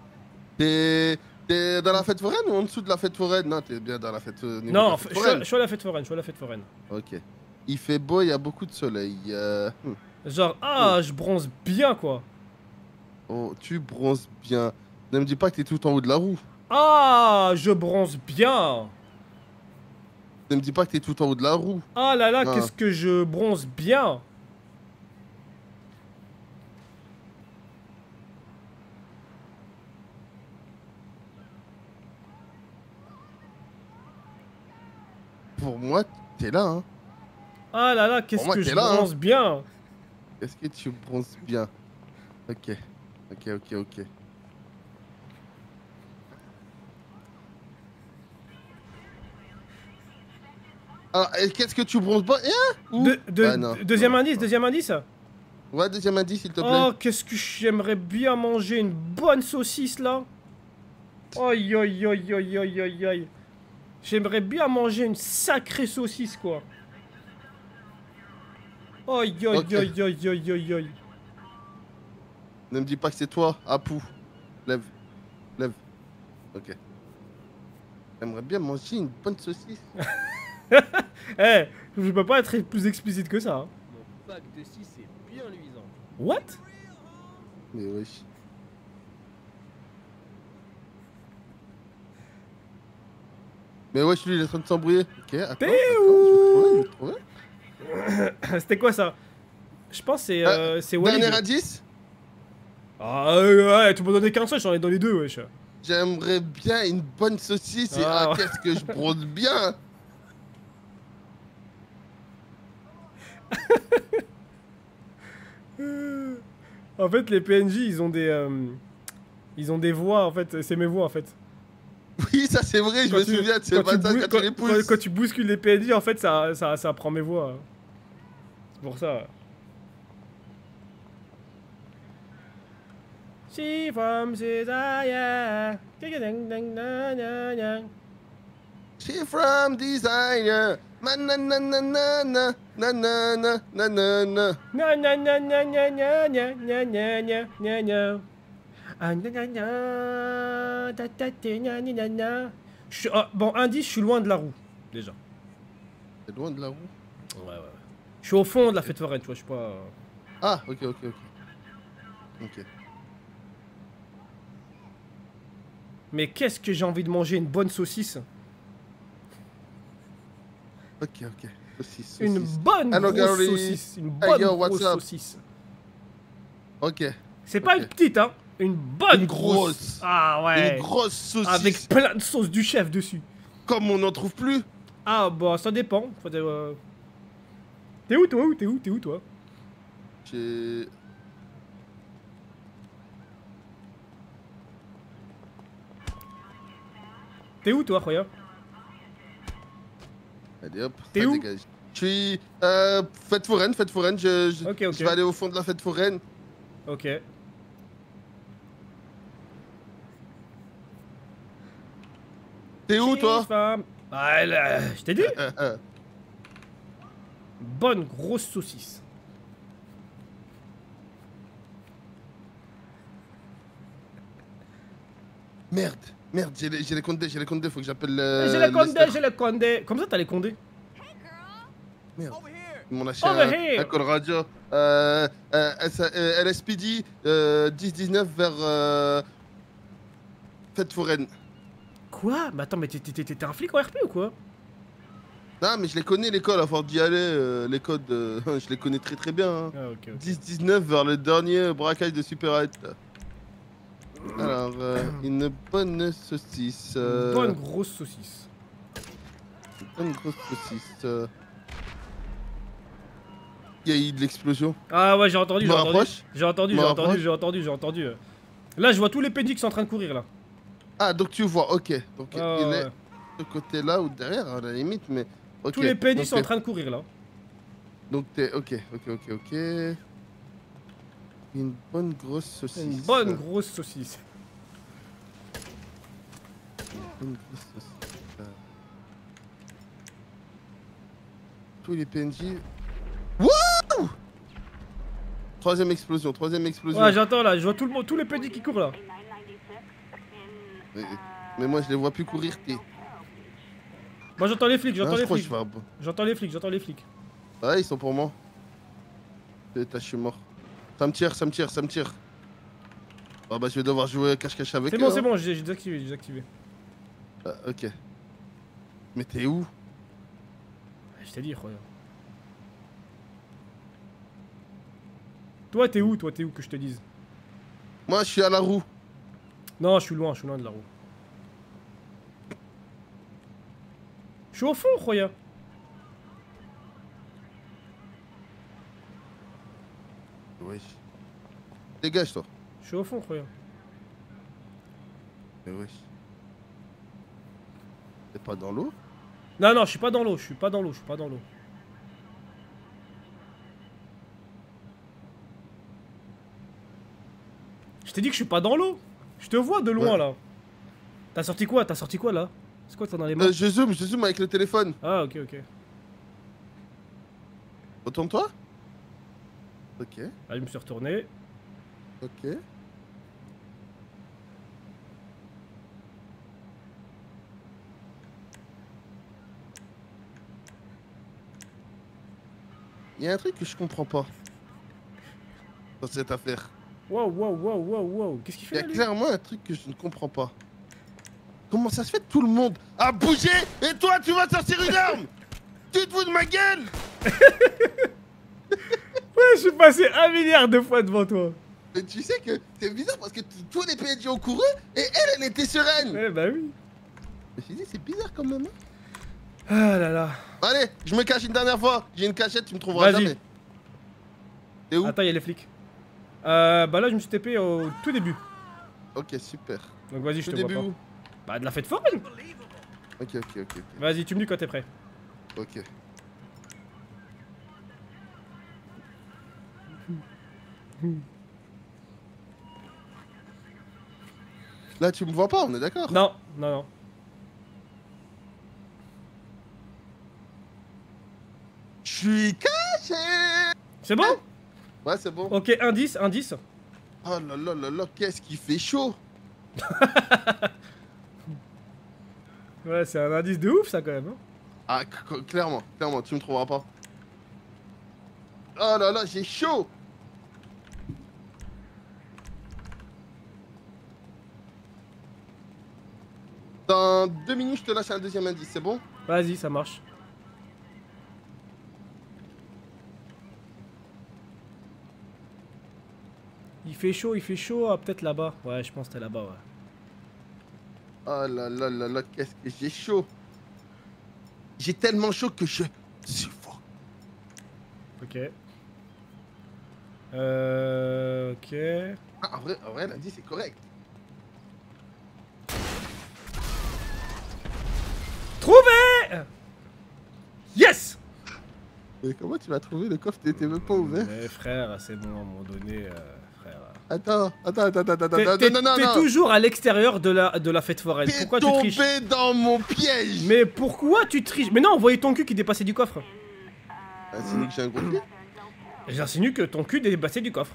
T'es... T'es dans la fête foraine ou en dessous de la fête foraine? Non, t'es bien dans la fête... euh, Non, la je suis, à, foraine. je suis à la fête foraine. Je suis à la fête foraine. Ok. Il fait beau, il y a beaucoup de soleil. euh, hmm. Genre, ah, je bronze bien, quoi. Oh, tu bronzes bien. Ne me dis pas que t'es tout en haut de la roue. Ah, je bronze bien. Ne me dis pas que t'es tout en haut de la roue. Ah là là, Ah. qu'est-ce que je bronze bien. Pour moi, t'es là, hein. Ah là là, qu'est-ce que je là, hein. bronze bien. Est-ce que tu bronzes bien Ok. Ok, ok, ok. Alors, et qu'est-ce que tu bronzes pas? Hein? Où De- de- Ah, non. deuxième Non. indice, deuxième indice? Ouais, deuxième indice, s'il te plaît. Oh, qu'est-ce que j'aimerais bien manger une bonne saucisse là. Aïe aïe aïe aïe aïe aïe aïe. J'aimerais bien manger une sacrée saucisse quoi. Aïe Ok. aïe aïe aïe aïe aïe. Ne me dis pas que c'est toi, Apu. Lève. Lève. Ok. J'aimerais bien manger une bonne saucisse. Eh, je peux pas être plus explicite que ça. hein. Mon pack de 6 est bien luisant. What? Mais wesh. Mais wesh, lui, il est en train de s'embrouiller. Ok, attends. Je je. C'était quoi ça? Je pense que c'est euh, c'est Walid. Dernier indice? Ah ouais, ouais, tu m'as donné qu'un seul, j'en ai donné deux wesh. J'aimerais bien une bonne saucisse. Et Ah, ah, ouais. qu'est-ce que je bronze bien En fait, les PNJ, ils ont des euh, ils ont des voix en fait, c'est mes voix en fait. Oui, ça c'est vrai, je Quand me tu- souviens de ce quand quand, quand- tu les quand- pousses. quand tu bouscules les PNJ, en fait, ça, ça, ça prend mes voix. C'est pour ça. She from Desire. She from designer. Na Je suis- ah, bon, indice, je suis loin de la roue, déjà. C'est loin de la roue? Ouais, ouais. Je suis au fond de la fête foraine, tu vois, je suis pas... Ah, ok, ok, ok. Ok. Mais qu'est-ce que j'ai envie de manger? Une bonne saucisse? Ok, ok. Saucisse, Une bonne Hello, grosse saucisse. Une Hey, bonne yo, grosse saucisse. Ok. C'est pas une petite, hein Une bonne Une grosse. grosse. Ah ouais. Une grosse saucisse. Avec plein de sauce du chef dessus. Comme on n'en trouve plus. Ah bah ça dépend. Euh, T'es où toi T'es où T'es où toi? J'ai. T'es où toi, Roya? Allez hop. T'es où? dégage. Je suis. Euh, fête foraine, fête foraine. Je, je, je vais aller au fond de la fête foraine. Ok. T'es où toi. Ah, là, je t'ai dit Euh, euh. Bonne grosse saucisse. Merde, merde, j'ai les, j'ai les condés, j'ai les condés, faut que j'appelle euh, j'ai le condé, Lester. j'ai le condé. Comme ça, t'as les condés. Merde, ils m'ont lâché Over un, here. un call radio. Euh, euh, euh, LSPD, euh, 10-19 vers euh, Fête Foraine. Quoi Mais attends, mais t'es- un flic en RP ou quoi Non, mais je les connais l'école, à force d'y aller, euh, les codes, euh, je les connais très très bien. hein. Ah, ok, ok. 10-19 vers le dernier braquage de Super 8. Alors, euh, une bonne saucisse. euh, Bonne grosse saucisse. une bonne grosse saucisse. Il y a eu de l'explosion. Ah ouais, j'ai entendu, j'ai entendu. J'ai entendu, j'ai entendu, j'ai entendu, j'ai entendu. Là, je vois tous les sont en train de courir là. Ah, donc tu vois, ok. Donc Ah, il ouais. est de ce côté-là ou derrière, à la limite, mais. Tous les Donc sont en train de courir là. Donc t'es. Ok, ok, ok, ok. Une bonne grosse saucisse. Une bonne grosse saucisse. Une grosse saucisse. Tous les PNJ. Wouh Troisième explosion, troisième explosion. Ouais, j'entends là, je vois tout le monde, tous les pédis qui courent là. Mais, mais moi je les vois plus courir. t'es- Moi j'entends les flics, Ah, j'entends je les flics. vais. J'entends les flics, j'entends les flics. Ouais, ils sont pour moi. Putain, je suis mort. Ça me tire, ça me tire, ça me tire. Ah bah je vais devoir jouer cache-cache avec C'est bon, hein. c'est bon, j'ai j'ai désactivé, j'ai désactivé. Ah, ok. Mais t'es où? Je t'ai dit, regarde. Toi, t'es où, toi, t'es où que je te dise? Moi je suis à la roue. Non, je suis loin, je suis loin de la roue. Je suis au fond, Roya. Wesh. Dégage toi. Je suis au fond, Roya. Mais wesh. T'es pas dans l'eau? Non, non, je suis pas dans l'eau, je suis pas dans l'eau, je suis pas dans l'eau. Je t'ai dit que je suis pas dans l'eau. Je te vois de loin Ouais. là. T'as sorti quoi? T'as sorti quoi là? C'est quoi que t'as dans les mains? Euh, je zoome, je zoome avec le téléphone. Ah, ok, ok. Retourne-toi. Ok, Là, je me suis retourné. ok. Il y a un truc que je comprends pas dans cette affaire. Wow, wow, wow, wow, wow. Qu'est-ce qu'il Il y fait a là, clairement un truc que je ne comprends pas. Comment ça se fait que tout le monde a bougé et toi tu vas sortir une arme Tu te fous de ma gueule Ouais, je suis passé un milliard de fois devant toi. Mais tu sais que c'est bizarre parce que tous les PNJ ont couru et elle, elle était sereine. Ouais, bah oui. Je me suis dit, c'est bizarre quand même. hein. Ah là là. Allez, je me cache une dernière fois. J'ai une cachette, tu me trouveras jamais. T'es où? Attends, il y a les flics. Euh, bah là, je me suis TP au tout début. Ok, super. Donc vas-y, je te début vois pas. où Bah de la fête foraine. Ok, ok, ok, ok. Vas-y, tu me dis quand t'es prêt. Ok. Là, tu me vois pas, on est d'accord? Non, non, non. Je suis caché C'est bon? Ouais, c'est bon. Ok, indice, indice. Oh là là là là, qu'est-ce qui fait chaud Ouais, c'est un indice de ouf ça quand même. hein. Ah, clairement, clairement, tu me trouveras pas. Oh là là, j'ai chaud Dans deux minutes, je te lâche un deuxième indice, c'est bon? Vas-y, ça marche. Il fait chaud, il fait chaud. Ah, peut-être là-bas. Ouais, je pense que t'es là-bas, ouais. Oh là là là là, qu'est-ce que j'ai chaud J'ai tellement chaud que je suffoque. Ok. Euh. Ok. Ah, en vrai, en vrai l'indice est correct. Trouvé Yes Mais comment tu vas trouver le coffre T'étais même pas ouvert Mais frère, c'est bon à un moment donné, euh, frère. Attends, attends, attends, attends, attends, T'es attends, t'es- non, non, t'es non toujours à l'extérieur de la, de la fête foraine. Pourquoi tu triches tombé dans mon piège Mais pourquoi tu triches Mais non, on voyait ton cul qui dépassait du coffre. Ah, c'est que j'ai un gros pied J'insinue que ton cul dépassait du coffre.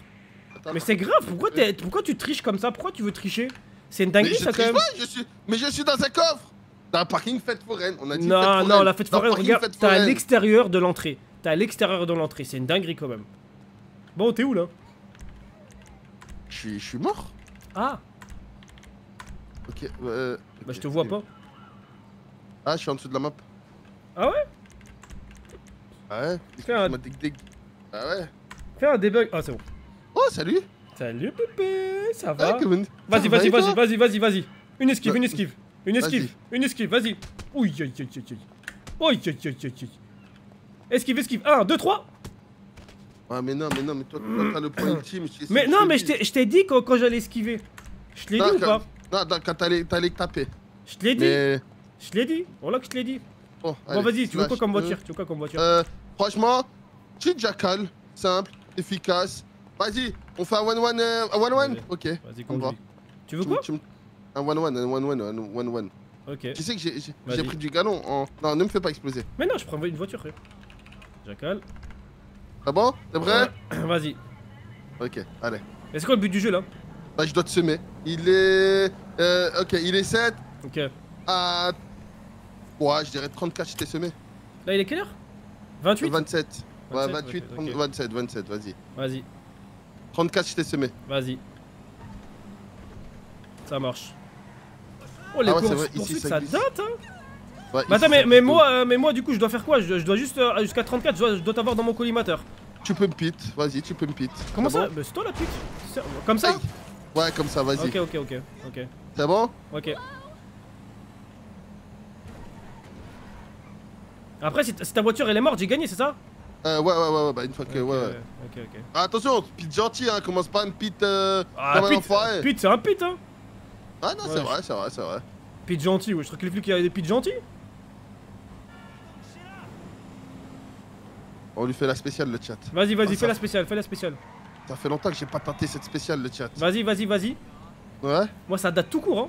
Attends. Mais c'est grave, pourquoi, t'es- pourquoi tu triches comme ça? Pourquoi tu veux tricher? C'est une dinguerie ça quand même. pas, je suis... Mais je suis dans un coffre Dans un parking fête foraine, on a dit fête Non, foraine. non, la fête foraine, regarde, fête t'es à l'extérieur de l'entrée. T'es à l'extérieur de l'entrée, c'est une dinguerie quand même. Bon, t'es où là? Je suis, je suis mort Ah, Ok, euh... bah je te vois pas. Ah, je suis en dessous de la map. Ah ouais? Ah ouais? Fais un- Ah ouais Fais un debug. Ah, c'est bon. Oh, salut Salut pépé, ça Ah, va? Vas-y, vas-y, vas-y, vas-y, vas-y, vas-y. Une esquive, une esquive. Une esquive, une esquive, vas-y. Ouh, aïe, aïe, aïe, aïe. Aïe, aïe, aïe, aïe, aïe. Esquive, esquive. 1, 2, 3. Ah, mais non, mais non, mais toi, t'as le point ultime. je sais- Mais non, mais je t'ai- dit quand, quand j'allais esquiver. Je te l'ai dit ou pas? Non, quand t'allais taper. Je te l'ai dit. Je te l'ai dit. Voilà que je te l'ai dit. Bon, vas-y, tu veux quoi comme voiture? Tu veux quoi comme voiture? Euh, franchement, petit jackal, simple, efficace. Vas-y, on fait un one-one, euh, un one-one Allez. Ok. Vas-y, on va. conduis. Tu veux quoi? Tu me- Un one-one, un one-one, un one-one. Ok. Tu sais que j'ai- pris du galon en... Non, ne me fais pas exploser. Mais non, je prends une voiture. Jackal. Ah bon? T'es prêt? Vas-y. Ok, allez. Mais c'est quoi le but du jeu là? Là, je dois te semer. Il est... Euh, ok, il est 7 Ok. à... Ouais, je dirais 34, je t'ai semé. Là, il est quelle heure? 28 27. Ouais, 27, 28, ok. 30, 27, 27, vas-y. Vas-y, 34, je t'ai semé. vas-y. Ça marche. Oh, les Ah ouais, c'est courses vrai, ici, poursuites, ça ça glisse. date, hein Ouais, Mais attends, mais, mais moi, euh, mais moi, du coup, je dois faire quoi? Je, je dois juste, euh, jusqu'à 34, je dois, dois t'avoir dans mon collimateur. Tu peux me pit, vas-y, tu peux me pit. Comment ça? bon Bah, c'est toi la pute Comme ça? Ouais, comme ça, vas-y. Ok, ok, ok, ok, C'est bon? Ok. Après, si, ta- si ta voiture elle est morte, j'ai gagné, c'est ça? Euh, Ouais, ouais, ouais, ouais, bah une fois que... Ouais, ouais. Ok, ok. Ah, attention, pit gentil, hein, commence pas à me pit euh, Ah, enfoiré. pute, c'est un pute, hein Ah non, Ouais, c'est vrai, c'est vrai, c'est vrai. Pete gentil, ouais. Je crois que les flics, il y a des pits gentils. On lui fait la spéciale, le chat. Vas-y, vas-y, Ah, fais ça- la spéciale, fais la spéciale. Ça fait longtemps que j'ai pas tenté cette spéciale, le chat. Vas-y, vas-y, vas-y. Ouais Moi, ça date tout court, hein.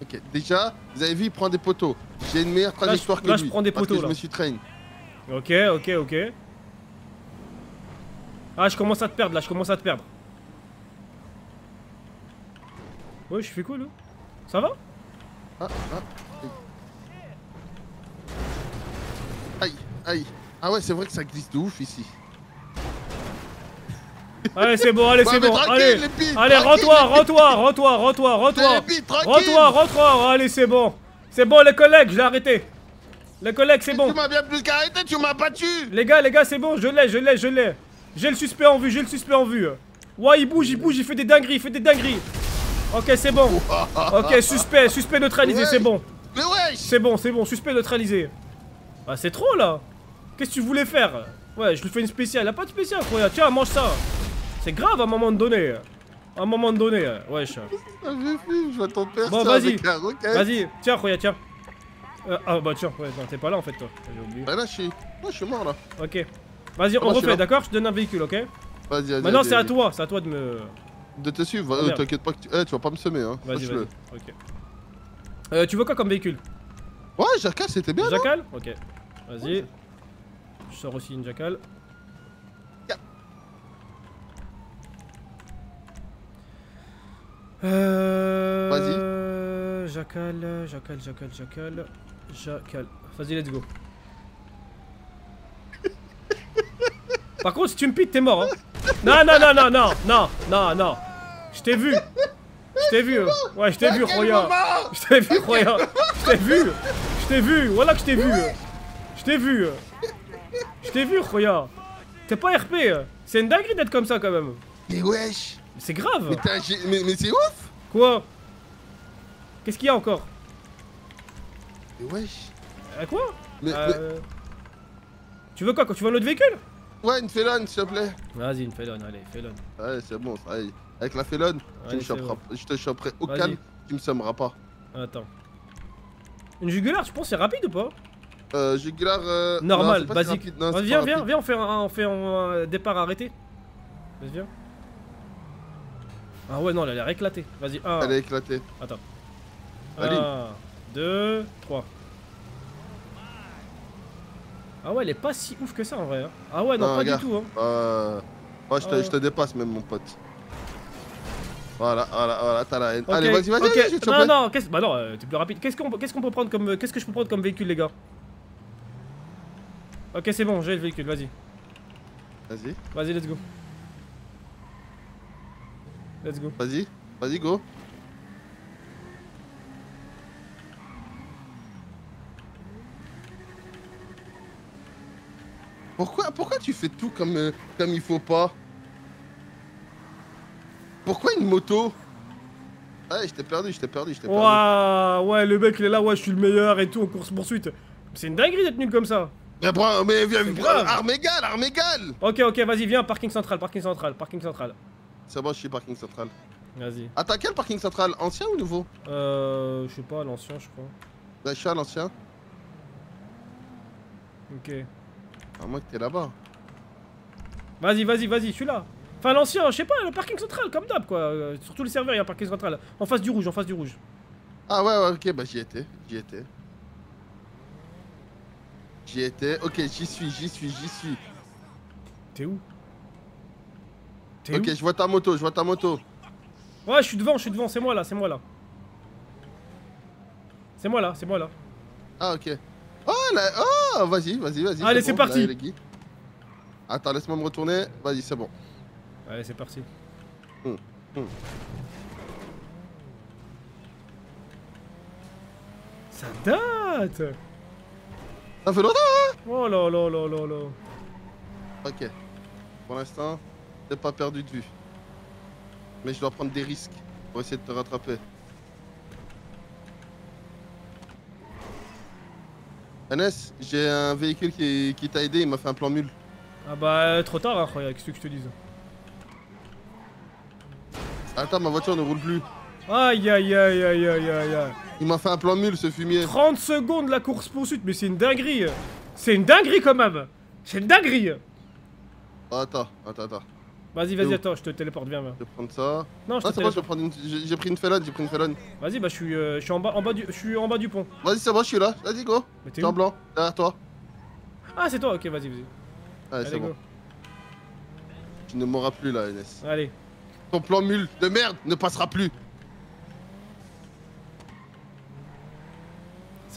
Ok, déjà, vous avez vu, il prend des poteaux. J'ai une meilleure je- trajectoire que là, lui. je prends des poteaux, que là. je me suis train. Ok, ok, ok. Ah, je commence à te perdre là, je commence à te perdre. Ouais, je fais quoi là Ça va? Ah, ah. Aïe. Ah ouais, c'est vrai que ça glisse de ouf ici. Allez, c'est bon, allez, Bah, c'est bon. Allez, allez, rends-toi, rends-toi, rends-toi, rends-toi, rends-toi. Rends-toi, rends-toi. Allez, c'est bon. C'est bon, les collègues, je l'ai arrêté. Les collègues, c'est bon. Tu m'as bien plus qu'arrêté, tu m'as battu Les gars, les gars, c'est bon, je l'ai, je l'ai, je l'ai. J'ai le suspect en vue, j'ai le suspect en vue. Ouais, il bouge, il bouge, il fait des dingueries, il fait des dingueries. Ok, c'est bon. Ok, suspect, suspect neutralisé, Ouais. c'est bon. Mais wesh C'est bon, c'est bon, suspect neutralisé. Ah, c'est trop là. Qu'est-ce que tu voulais faire? Ouais, je lui fais une spéciale. Y'a pas de spéciale, quoi. Tiens, mange ça. C'est grave à un moment donné. À un moment donné, wesh. Fume, je vois ton père Bon, vas-y. Vas-y, tiens, Roya, tiens. Euh, ah, bah tiens, ouais, t'es pas là en fait, toi. J'ai oublié. Bah là, je suis... Là, je suis mort, là. Ok. Vas-y, on Comment je suis refait, d'accord? Je te donne un véhicule, ok? Vas-y, vas-y. Maintenant, c'est à toi, c'est à toi de me. De te suivre, euh, t'inquiète pas que tu... Eh, tu vas pas me semer, hein. Vas-y, vas-y. Ok. Euh, tu veux quoi comme véhicule? Ouais, Jacques, c'était bien, non? Jackal Ok. Vas-y. Je sors aussi une Jackal. Euh. Jackal, Jackal, Jackal, Jackal. Jackal. Vas-y, let's go. Par contre, si tu me piques, t'es mort. Hein. Non, non, non, non, non, non, non, non. Je t'ai vu. Je t'ai vu. euh. Ouais, je t'ai vu, Roya. Je t'ai vu, Roya. Je t'ai vu. Je t'ai vu. Voilà que je t'ai vu. Je t'ai vu. Je t'ai vu, Roya. T'es pas RP. C'est une dinguerie d'être comme ça quand même. Mais wesh C'est grave. Mais, mais, mais c'est ouf Quoi? Qu'est-ce qu'il y a encore? Mais wesh Euh, Quoi? Mais, Euh, Tu veux quoi Tu veux un autre véhicule? Ouais, une félonne, s'il te plaît. Vas-y, une félonne, allez, félonne. Ouais, c'est bon, ça aille. Avec la félonne, tu Allez, me je te choperai au calme, tu me sommeras pas. Attends. Une jugulaire, tu penses c'est rapide ou pas? Euh, jugulaire... Euh, Normal, si basique. non, Vas-y, c'est viens, viens, viens, on fait un, on fait un euh, départ arrêté. Vas-y, viens. Ah ouais, non, elle a l'air éclatée. Vas-y, un. Elle est éclatée. Attends. Allez. 1, 2, 3. Ah ouais, elle est pas si ouf que ça en vrai. hein. Ah ouais, non, Non, pas regarde. du tout. Hein. Euh... Ouais, je te, Ouais. je te dépasse même, mon pote. Voilà, voilà, voilà, t'as la haine. Allez, vas-y, vas-y, te Non, non, qu'est-ce bah non, euh, t'es plus rapide. Qu'est-ce qu'on qu'est-ce qu'on peut prendre comme qu'est-ce que je peux prendre comme véhicule les gars? Ok, c'est bon, j'ai le véhicule, vas-y. Vas-y, Vas-y, let's go. Let's go. vas-y, vas-y, go. Pourquoi, pourquoi tu fais tout comme, euh, comme il faut pas? Pourquoi une moto? Ouais, je t'ai perdu, je t'ai perdu, je t'ai perdu. Waouh, ouais, le mec il est là, ouais, je suis le meilleur et tout en course poursuite. C'est une dinguerie d'être nul comme ça. Mais, prends- mais viens, prends- arme égale, arme égale Ok, ok, vas-y, viens, parking central, parking central, parking central. C'est bon, je suis parking central. Vas-y. Attends, quel parking central? Ancien ou nouveau? Euh, je sais pas, l'ancien, je crois. Bah, je suis à l'ancien. Ok. À moins que t'es là-bas. Vas-y, vas-y, vas-y, je suis là. Enfin, l'ancien, je sais pas, le parking central, comme d'hab, quoi. Euh, sur tous les serveurs, il y a un parking central. En face du rouge, en face du rouge. Ah ouais, ouais, ok, bah j'y étais, j'y étais. J'y étais, ok, j'y suis, j'y suis, j'y suis. T'es où? T'es Ok, je vois ta moto, je vois ta moto. Ouais, je suis devant, je suis devant, c'est moi là, c'est moi là. C'est moi là, c'est moi là. Ah ok. Oh là, oh, vas-y, vas-y, vas-y. Allez, c'est bon, parti. là. Attends, laisse-moi me retourner. Vas-y, c'est bon. Allez, c'est parti. Hum, hum. Ça date Ça fait longtemps hein Oh là là là là là. Ok. Pour l'instant, t'es pas perdu de vue. Mais je dois prendre des risques pour essayer de te rattraper. NS, j'ai un véhicule qui, qui t'a aidé, il m'a fait un plan mule. Ah bah, trop tard, hein, qu'est-ce que je te dise Attends, ma voiture ne roule plus. Aïe aïe aïe aïe aïe aïe aïe. Il m'a fait un plan mule ce fumier. 30 secondes la course poursuite, mais c'est une dinguerie. C'est une dinguerie quand même. C'est une dinguerie. Oh, attends, attends, attends. Vas-y, vas-y, attends, je te téléporte, viens, viens. Je vais prendre ça. Non, je Ah, te c'est bon, je prendre une. J'ai pris une felonne, j'ai pris une felonne. Vas-y, bah je suis, euh, je suis en bas, en bas du, je suis en bas du pont. Vas-y, c'est bon, je suis là. Vas-y, go. Mais t'es en blanc, derrière toi. Ah, c'est toi. Ok, vas-y, vas-y. Allez, c'est go. bon. Tu ne m'auras plus là, NS. Allez. Ton plan mule de merde ne passera plus.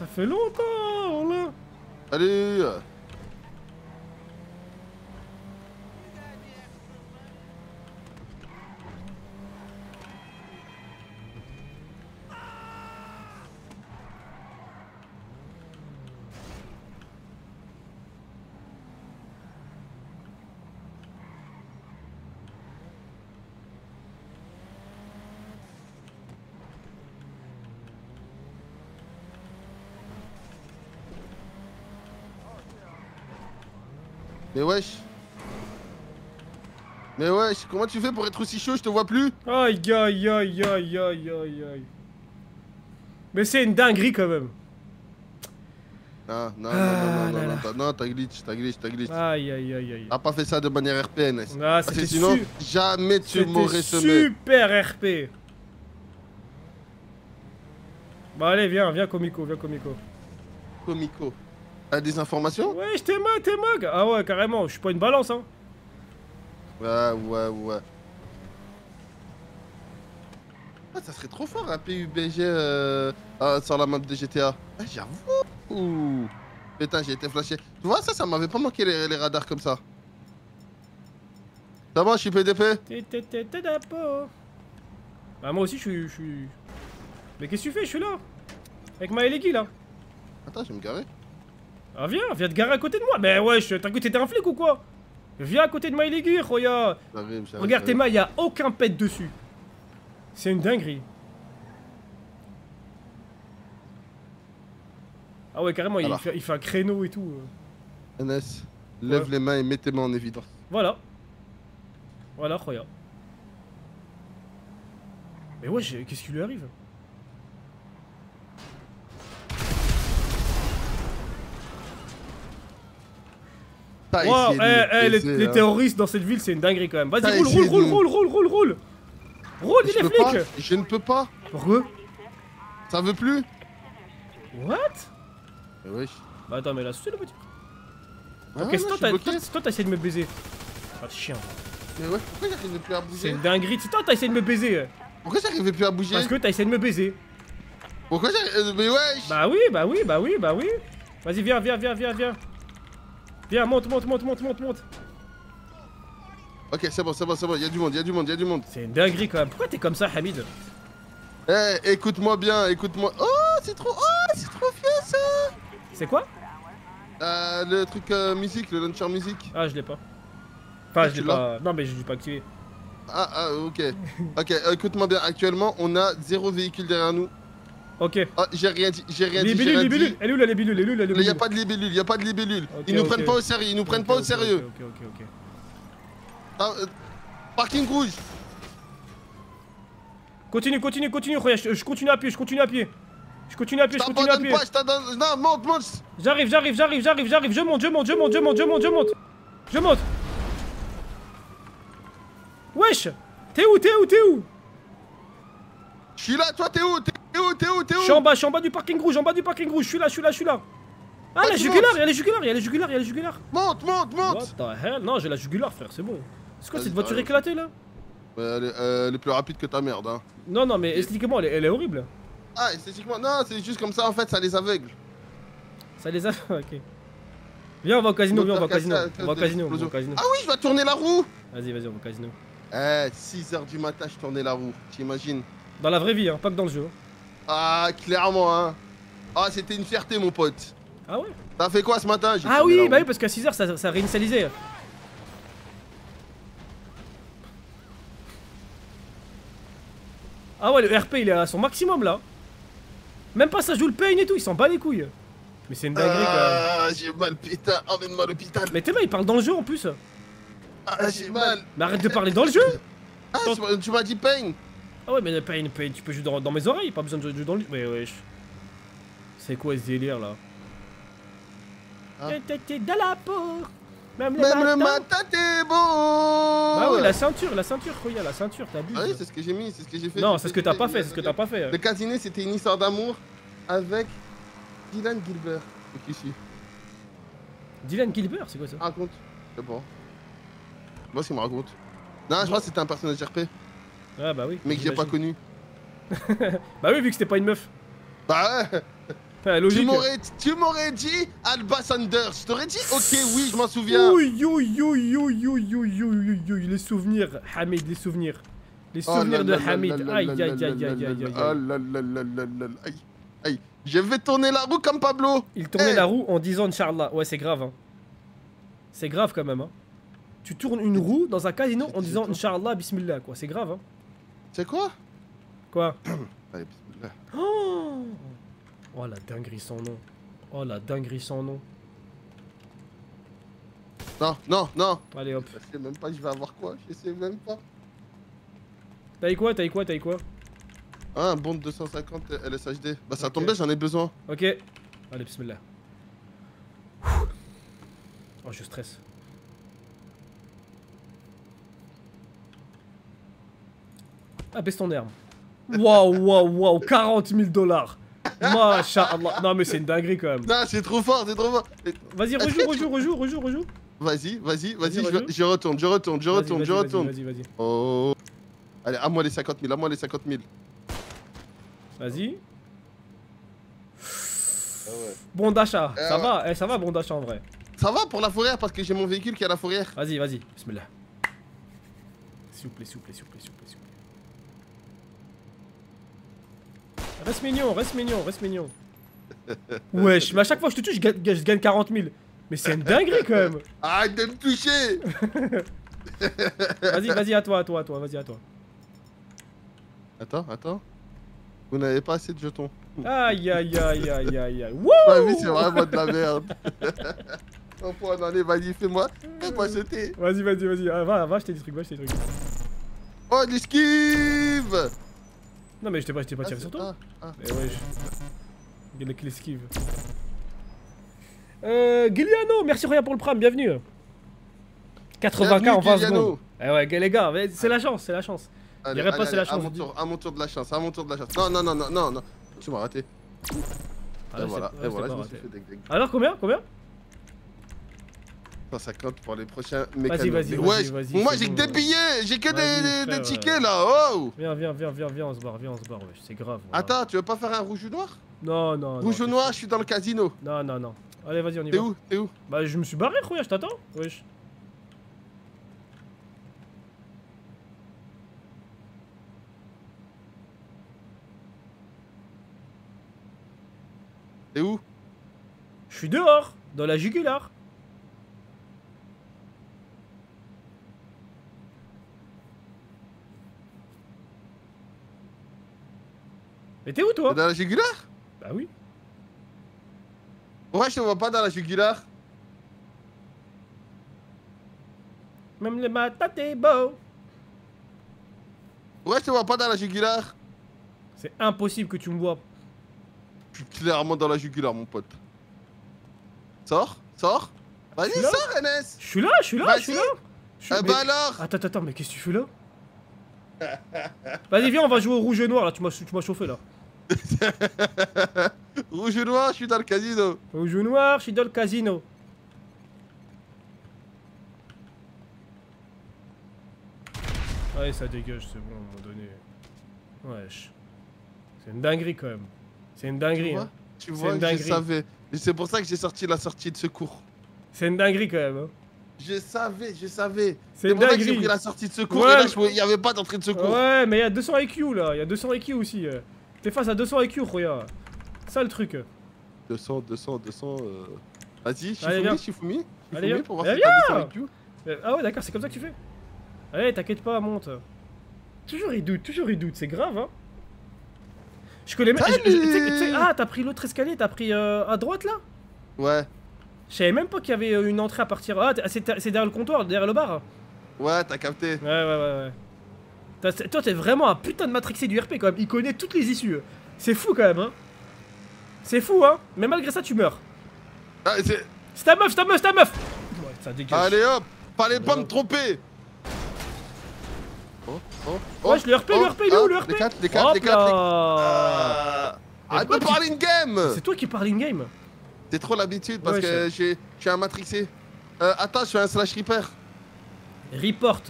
Ça fait longtemps là. Allez. Mais wesh. Mais wesh, comment tu fais pour être aussi chaud Je te vois plus? Aïe aïe aïe aïe aïe aïe aïe. Mais c'est une dinguerie quand même. Non, non, Ah non, non, non, non, non, t'as glitch, t'as glitch, t'as glitch. Aïe aïe aïe aïe. T'as pas fait ça de manière RPNS. Ah, Parce que sinon, su- jamais tu m'aurais semé. super RP. Bah allez, viens, viens Comico, viens Comico. Comico. Des informations? Ouais, je t'ai mag, t'es mag. Ah ouais, carrément, je suis pas une balance hein. Ouais, ouais, ouais. Ah, ça serait trop fort un PUBG euh, euh, sur la map de GTA. Ah, j'avoue. Putain, j'ai été flashé. Tu vois, ça, ça m'avait pas manqué les, les radars comme ça. Ça va, je suis PDP. Bah moi aussi je suis... je suis... Mais qu'est-ce que tu fais? Je suis là. Avec ma Elegi là. Attends, je vais me garer. Ah viens, viens te garer à côté de moi. Mais ouais, je- t'as cru que t'étais un flic ou quoi? Viens à côté de ma Roya. J'arrive, j'arrive, Regarde tes mains, y a aucun pet dessus. C'est une dinguerie. Ah ouais, carrément, il fait, il fait un créneau et tout. euh. NS, lève Ouais. les mains et mettez-moi en évidence. Voilà. Voilà, Roya. Mais ouais, qu'est-ce qui lui arrive? Wow, eh, eh, les, hein. terroristes dans cette ville, c'est une dinguerie quand même. Vas-y, roule, roule, roule, roule, roule, roule, roule. Roule, dis Je les peux pas, flics je ne peux pas. Pourquoi Ça veut plus What Mais wesh. Bah attends, mais là, c'est le petit. Ah, Ok, c'est toi, t'as c'est essayé de me baiser. Ah, chien. Mais ouais, pourquoi j'arrivais plus à C'est bouger une dinguerie. C'est toi, t'as essayé de me baiser. Pourquoi j'arrivais plus à bouger Parce que t'as essayé de me baiser. Pourquoi j'arrivais... Mais wesh Bah oui, bah oui, bah oui, bah oui. Vas-y, viens, viens, viens, viens, viens. Viens, monte, monte, monte, monte, monte, monte. Ok, c'est bon, c'est bon, c'est bon, y'a du monde, y'a du monde, y'a du monde. C'est une dinguerie quand même. Pourquoi t'es comme ça, Hamid? Eh, écoute-moi bien, écoute-moi. Oh, c'est trop... Oh, c'est trop bien ça C'est quoi? Euh, le truc euh, musique, le launcher musique. Ah, je l'ai pas. Enfin, Ah, je l'ai pas. Non, mais je l'ai pas activé. Ah, ah, ok. Ok, écoute-moi bien, actuellement, on a zéro véhicule derrière nous. Ok. Ah, j'ai rien dit, j'ai rien dit, j'ai Libellule, libellule. dit. Elle est où la libellule? Elle est où la Il y a libellule? pas de libellule, y a pas de libellule. Ils nous prennent pas au sérieux, ils nous prennent pas au sérieux. Ok, ok, ok. Ah, euh, parking rouge. Continue, continue, continue, je, je continue à pied, je continue à pied. Je continue à pied, Je je continue à pied. pas, je. Non, monte, monte. J'arrive, j'arrive, j'arrive, j'arrive, j'arrive, je monte, je monte, je monte, je monte, je monte, je monte. Je monte. Wesh T'es où, t'es où, t'es où? Je suis là, toi, t'es où T'es où T'es où T'es Je suis en où bas, je suis en bas du parking rouge, en bas du parking rouge, je suis là, je suis là, je suis là. Ah, Ah, la jugulaire, il y a les jugulaires, il y a les jugulaires, il y a les jugulaires. Monte, monte, monte. What the hell? Non, j'ai la jugulaire, frère, c'est bon. C'est quoi cette voiture éclatée là? Ouais, elle, est, euh, elle est plus rapide que ta merde, hein. Non, non, mais esthétiquement, elle est, elle est horrible. Ah, esthétiquement, non, c'est juste comme ça, en fait, ça les aveugle. Ça les a. ok. Viens, on va au casino, viens, on va au casino. On va au casino, on va au casino. Ah oui, je vais tourner la roue. Vas-y, vas-y, on va au casino. Eh, 6h du matin, je tournais la roue, t'imagines Dans la vraie vie, hein, pas que dans le jeu. Ah, clairement, hein. Ah, c'était une fierté, mon pote. Ah ouais? T'as fait quoi ce matin? Ah oui, bah oui, parce qu'à 6h, ça, ça réinitialisait. Ah ouais, le RP, il est à son maximum là. Même pas ça joue le pain et tout, il s'en bat les couilles. Mais c'est une dinguerie. Ah, j'ai mal, putain. Emmène-moi à l'hôpital. Mais t'es là, il parle dans le jeu en plus. Ah, j'ai mal. Mais arrête de parler dans le jeu Ah, tu m'as dit pain. Ah ouais, mais tu peux jouer dans, dans mes oreilles, pas besoin de jouer dans le. Mais wesh. C'est quoi ce délire là? Ah. T'es- Dans la peau Même, Même le matin. t'es beau Bah oui, la ceinture, la ceinture, Roya, la ceinture, t'abuses. Ah oui, c'est ce que j'ai mis, c'est ce que j'ai fait. non, c'est ce que t'as pas fait, c'est ce que t'as pas fait. Le casiné, c'était une histoire d'amour avec Dylan Gilbert. Qui c'est Dylan Gilbert, c'est quoi ça? Raconte. Je sais pas. Moi, ce qu'il me raconte. Non, je crois que c'était un personnage RP, ah bah oui. Mais qu'il a pas connu. bah oui, vu que c'était pas une meuf. Bah ouais. Ah. Tu m'aurais dit Alba Sanders. Je t'aurais dit, ok, oui, je m'en souviens. Oui, oui, les souvenirs, Hamid, les souvenirs. Les souvenirs de Hamid. Aïe, aïe, aïe, aïe, aïe, aïe. Aïe, aïe. Je vais tourner la roue comme Pablo. Il tournait hey. la roue en disant Inch'Allah. Ouais, c'est grave. Hein. C'est grave quand même. Hein. Tu tournes une roue dans un casino en disant Inch'Allah, Bismillah. quoi. C'est grave. Hein. C'est quoi? Quoi? Allez, bismillah. Oh Oh la dinguerie sans nom. Oh la dinguerie sans nom. Non, non, non. Allez hop. Je sais même pas, je vais avoir quoi. Je sais même pas. T'as eu quoi T'as eu quoi T'as eu quoi? Ah, un bon de 250 LSHD. Bah, ça Ok. tombe bien, j'en ai besoin. Ok. Allez, Bismillah. Oh, je stresse. Ah, baisse ton arme. Waouh, waouh, waouh, 40 000 dollars. Masha'Allah. Non, mais c'est une dinguerie quand même. Non, c'est trop fort, c'est trop fort. Vas-y, rejoue, rejoue, rejoue, rejoue, rejoue. Vas-y, vas-y, Vas-y, je, retourne, je retourne, je retourne, vas-y, je vas-y, retourne. Vas-y, vas-y. Oh. Allez, à moi les 50 000, à moi les 50 000. Vas-y. Ah ouais. Bon d'achat. Euh, Ça ouais. va, eh, ça va, bon d'achat en vrai. Ça va pour la fourrière parce que j'ai mon véhicule qui a la fourrière. Vas-y, vas-y. Bismillah. S'il vous plaît, s'il vous plaît, s'il vous plaît, s'il vous plaît, s'il vous plaît. Reste mignon, reste mignon, reste mignon. Wesh, mais à chaque fois que je te tue, je gagne, je gagne 40 000. Mais c'est une dinguerie quand même. Arrête de me toucher Vas-y, vas-y, à toi, à toi, à toi, vas-y, à toi. Attends, attends. Vous n'avez pas assez de jetons. Aïe, aïe, aïe, aïe, aïe, aïe. Ma vie, Wouh c'est vraiment de la merde. Oh, point, non, allez, vas-y, fais-moi. Fais-moi sauter. Vas-y, vas-y, vas-y. Ah, va, va acheter des trucs, va acheter des trucs. Oh, l'esquive Non, mais je t'ai pas, je pas Ah, tiré sur toi. ah, ah. Mais. Il y a qui l'esquive. Euh, Giuliano, merci Roya pour le prime, bienvenue. 80k en Bienvenue, 20 Giuliano. secondes. Eh ouais, les gars, mais c'est la chance, c'est la chance. Allez, pas, allez, c'est la allez, à chance, mon, tour, à mon tour de la chance, à mon tour de la chance. Non, non, non, non, non, non. Tu m'as raté. Ah, et là, voilà, et ouais, voilà, je pas me suis fait deck deck. Alors combien Combien? 150 pour les prochains Vas-y, mécanos. vas-y, vas-y, vas-y, moi j'ai que des billets, j'ai que des, frère, tickets là, oh Viens, viens, viens, viens, viens, on se barre, viens, on se barre, wesh, c'est grave. voilà. Attends, tu veux pas faire un rouge ou noir? Non, non, non. Rouge ou t'es- noir, je suis dans le casino. Non, non, non. Allez, vas-y, on y T'es va. où T'es où? Bah, je me suis barré, Roya, je t'attends. Wesh. T'es où? Je suis dehors, dans la jugulaire. Mais t'es où T'es toi dans la jugulaire Bah oui. Pourquoi je te vois pas dans la jugulaire Même le matin t'es beau. Pourquoi je te vois pas dans la jugulaire C'est impossible que tu me vois. Je suis clairement dans la jugulaire, mon pote. Sors, sors. Vas-y, sors, Enes Je suis là, je suis là, je suis là. Eh mais- bah alors Attends, attends, attends, mais qu'est-ce que tu fais là? Vas-y, viens, on va jouer au rouge et noir là. Tu m'as tu m'as chauffé là. Rouge ou noir, je suis dans le casino. Rouge et noir, je suis dans le casino. Ouais, ça dégage, c'est bon, à un moment donné. Wesh. C'est une dinguerie quand même. C'est une Tu dinguerie. vois, Hein. tu C'est vois une je dinguerie. savais. Et c'est pour ça que j'ai sorti la sortie de secours. C'est une dinguerie quand même. Hein. Je savais, je savais. C'est une pour ça que j'ai dinguerie. pris la sortie de secours Ouais. et là, je- il n'y avait pas d'entrée de secours. Ouais, mais il y a 200 IQ là. Il y a 200 IQ aussi. euh. T'es face à 200 IQ, Roya. Ça le truc. 200, 200, 200. euh. Vas-y, Allez, viens. Shifumi, Shifumi. Allez, viens. pour voir Eh, si t'as 200 IQ. Euh, Ah ouais, d'accord, c'est comme ça que tu fais. Allez, t'inquiète pas, monte. Toujours il doute, toujours il doute, c'est grave, hein. Je connais même. je- je- tu sais- tu sais- Ah, t'as pris l'autre escalier, t'as pris euh, à droite là? Ouais, Je savais même pas qu'il y avait euh, une entrée à partir. Ah, c'est c'est derrière le comptoir, derrière le bar ouais, t'as capté. Ouais, ouais, ouais, ouais. Toi, t'es vraiment un putain de matrixé du RP quand même. Il connaît toutes les issues. C'est fou quand même, hein. C'est fou, hein. Mais malgré ça, tu meurs. Ah, c'est- C'est ta meuf, c'est ta meuf, c'est ta meuf Ouais, ça dégage. Allez hop Fallait pas me tromper Oh, oh, Wesh, le RP, le RP, il est où, le RP Les 4, les 4, Hop les 4, les là Arrête de parler in game C'est toi qui parles in-game C'est trop l'habitude parce Ouais, que j'ai- je suis un matrixé. Euh, attends, je fais un slash repair. Report.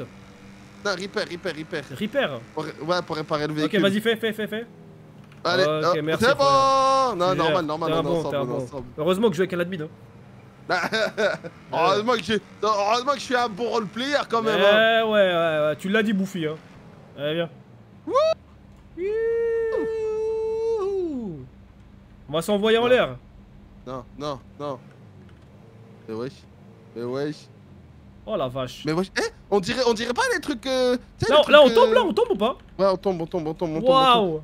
Non, repair, repair, repair. Repair. Pour- ouais, pour réparer le Ok, véhicule. vas-y, fais, fais, fais, fais. Allez, Ok, merci, c'est bon. Non, normal, normal, T'es on un est bon, ensemble, bon. Heureusement que je joue avec un admin. Hein. heureusement, que heureusement que je suis un bon roleplayer quand Eh même. hein. ouais, ouais, ouais, tu l'as dit, Bouffi. Hein. Allez, viens. Youhou. On va s'envoyer en Non. l'air. Non, non, non. Mais wesh. Mais wesh. Oh la vache. Mais wesh. Eh, on dirait, on dirait pas les trucs. euh, les trucs, là, on euh, tombe, là, on tombe ou pas? Ouais, on tombe, on tombe, on tombe. Waouh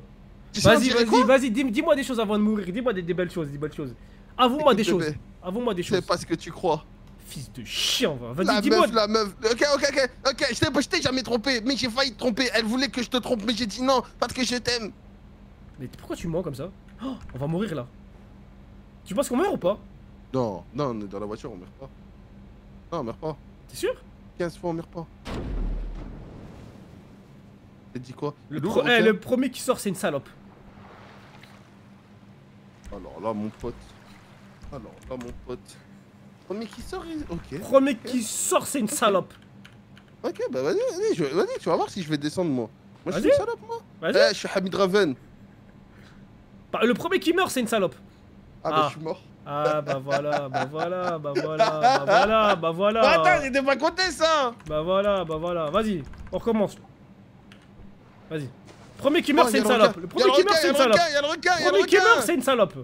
Vas-y, vas-y, vas-y, dis- dis-moi des choses avant de mourir. Dis-moi des, des belles choses, des belles choses. Avoue-moi des choses. Avoue-moi des choses. C'est pas ce que tu crois. Fils de chien, va. Vas-y, dis-moi. meuf, la meuf. Ok, ok, ok, ok. Je t'ai- je t'ai jamais trompé, mais j'ai failli te tromper. Elle voulait que je te trompe, mais j'ai dit non parce que je t'aime. Mais pourquoi tu mens comme ça? Oh, On va mourir là. Tu penses qu'on meurt ou pas? Non, non, on est dans la voiture, on meurt pas. Non, on meurt pas. T'es sûr? 15 fois, on meurt pas. T'as dit quoi? Le, Lourd, pro- eh, le premier qui sort, c'est une salope. Alors là, mon pote. Alors là, mon pote. Premier qui sort, il- ok. Premier qui sort, c'est une salope. Ok, bah vas-y, vas-y, je- vas-y, tu vas voir si je vais descendre moi. Moi, je suis une salope, moi. Vas-y. Eh, je suis Hamid Raven. Bah, Le premier qui meurt, c'est une salope. Ah, bah, Ah. je suis mort. Ah bah voilà, bah voilà, bah voilà, bah voilà, bah voilà. Attends, j'étais pas compté ça Bah voilà, bah voilà. Vas-y, on recommence. Vas-y. Premier qui meurt, Oh, c'est une salope. Le premier qui meurt, c'est une salope. requin, y a le requin, y a le Premier qui meurt, c'est une salope.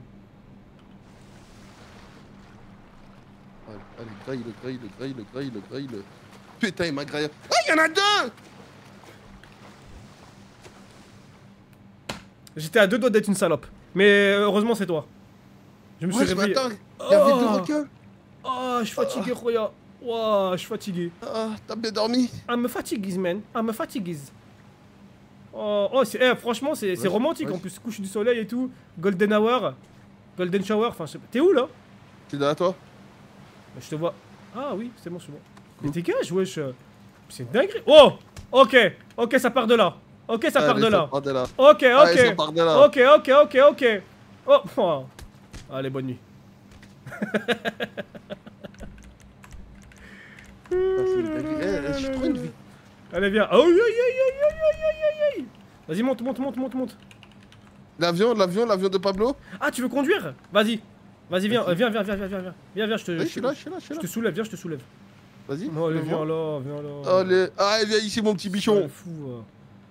Allez, graille, le graille, le graille, le graille, le graille, le. Putain, il m'a graillé. Ah, il y en a deux J'étais à deux doigts d'être une salope. Mais euh, heureusement, c'est toi. Je me suis Ouais, réveillé. m'attends. Il y avait deux Oh. requins. Oh, je suis fatigué, Roya. Wow, je suis fatigué. Ah, t'as bien dormi I'm fatigué, man. I'm fatigué. Oh, oh c'est, eh, franchement, c'est c'est Ouais, romantique ouais. en plus. Couche du soleil et tout. Golden hour. Golden shower. Enfin, je sais pas. T'es où là? Tu es derrière toi Je te vois. Ah oui, c'est bon, c'est bon. Mais dégage, wesh. C'est une dinguerie. Oh Ok, ok, ça part de là. Ok, ça part de là. part de là. Ok, Allez, ça ok. part de là. Ok, ok, ok, ok. Oh, oh. Allez, bonne nuit. Ah. Eh, Je. Allez, viens. Aïe, aïe, aïe, aïe, aïe, aïe, aïe, aïe, aïe. Vas-y, monte, monte, monte, monte, monte. L'avion, l'avion, l'avion de Pablo Ah, tu veux conduire? Vas-y. Vas-y, viens, Vas-y. euh, viens, viens, viens, viens, viens, viens, viens, viens, je te, je je suis là, je suis là, je suis je là. te soulève, viens, je te soulève. Vas-y. Oh, allez, soulève-moi. viens là, viens là. Allez, allez, viens ici, mon petit bichon. Fou, euh.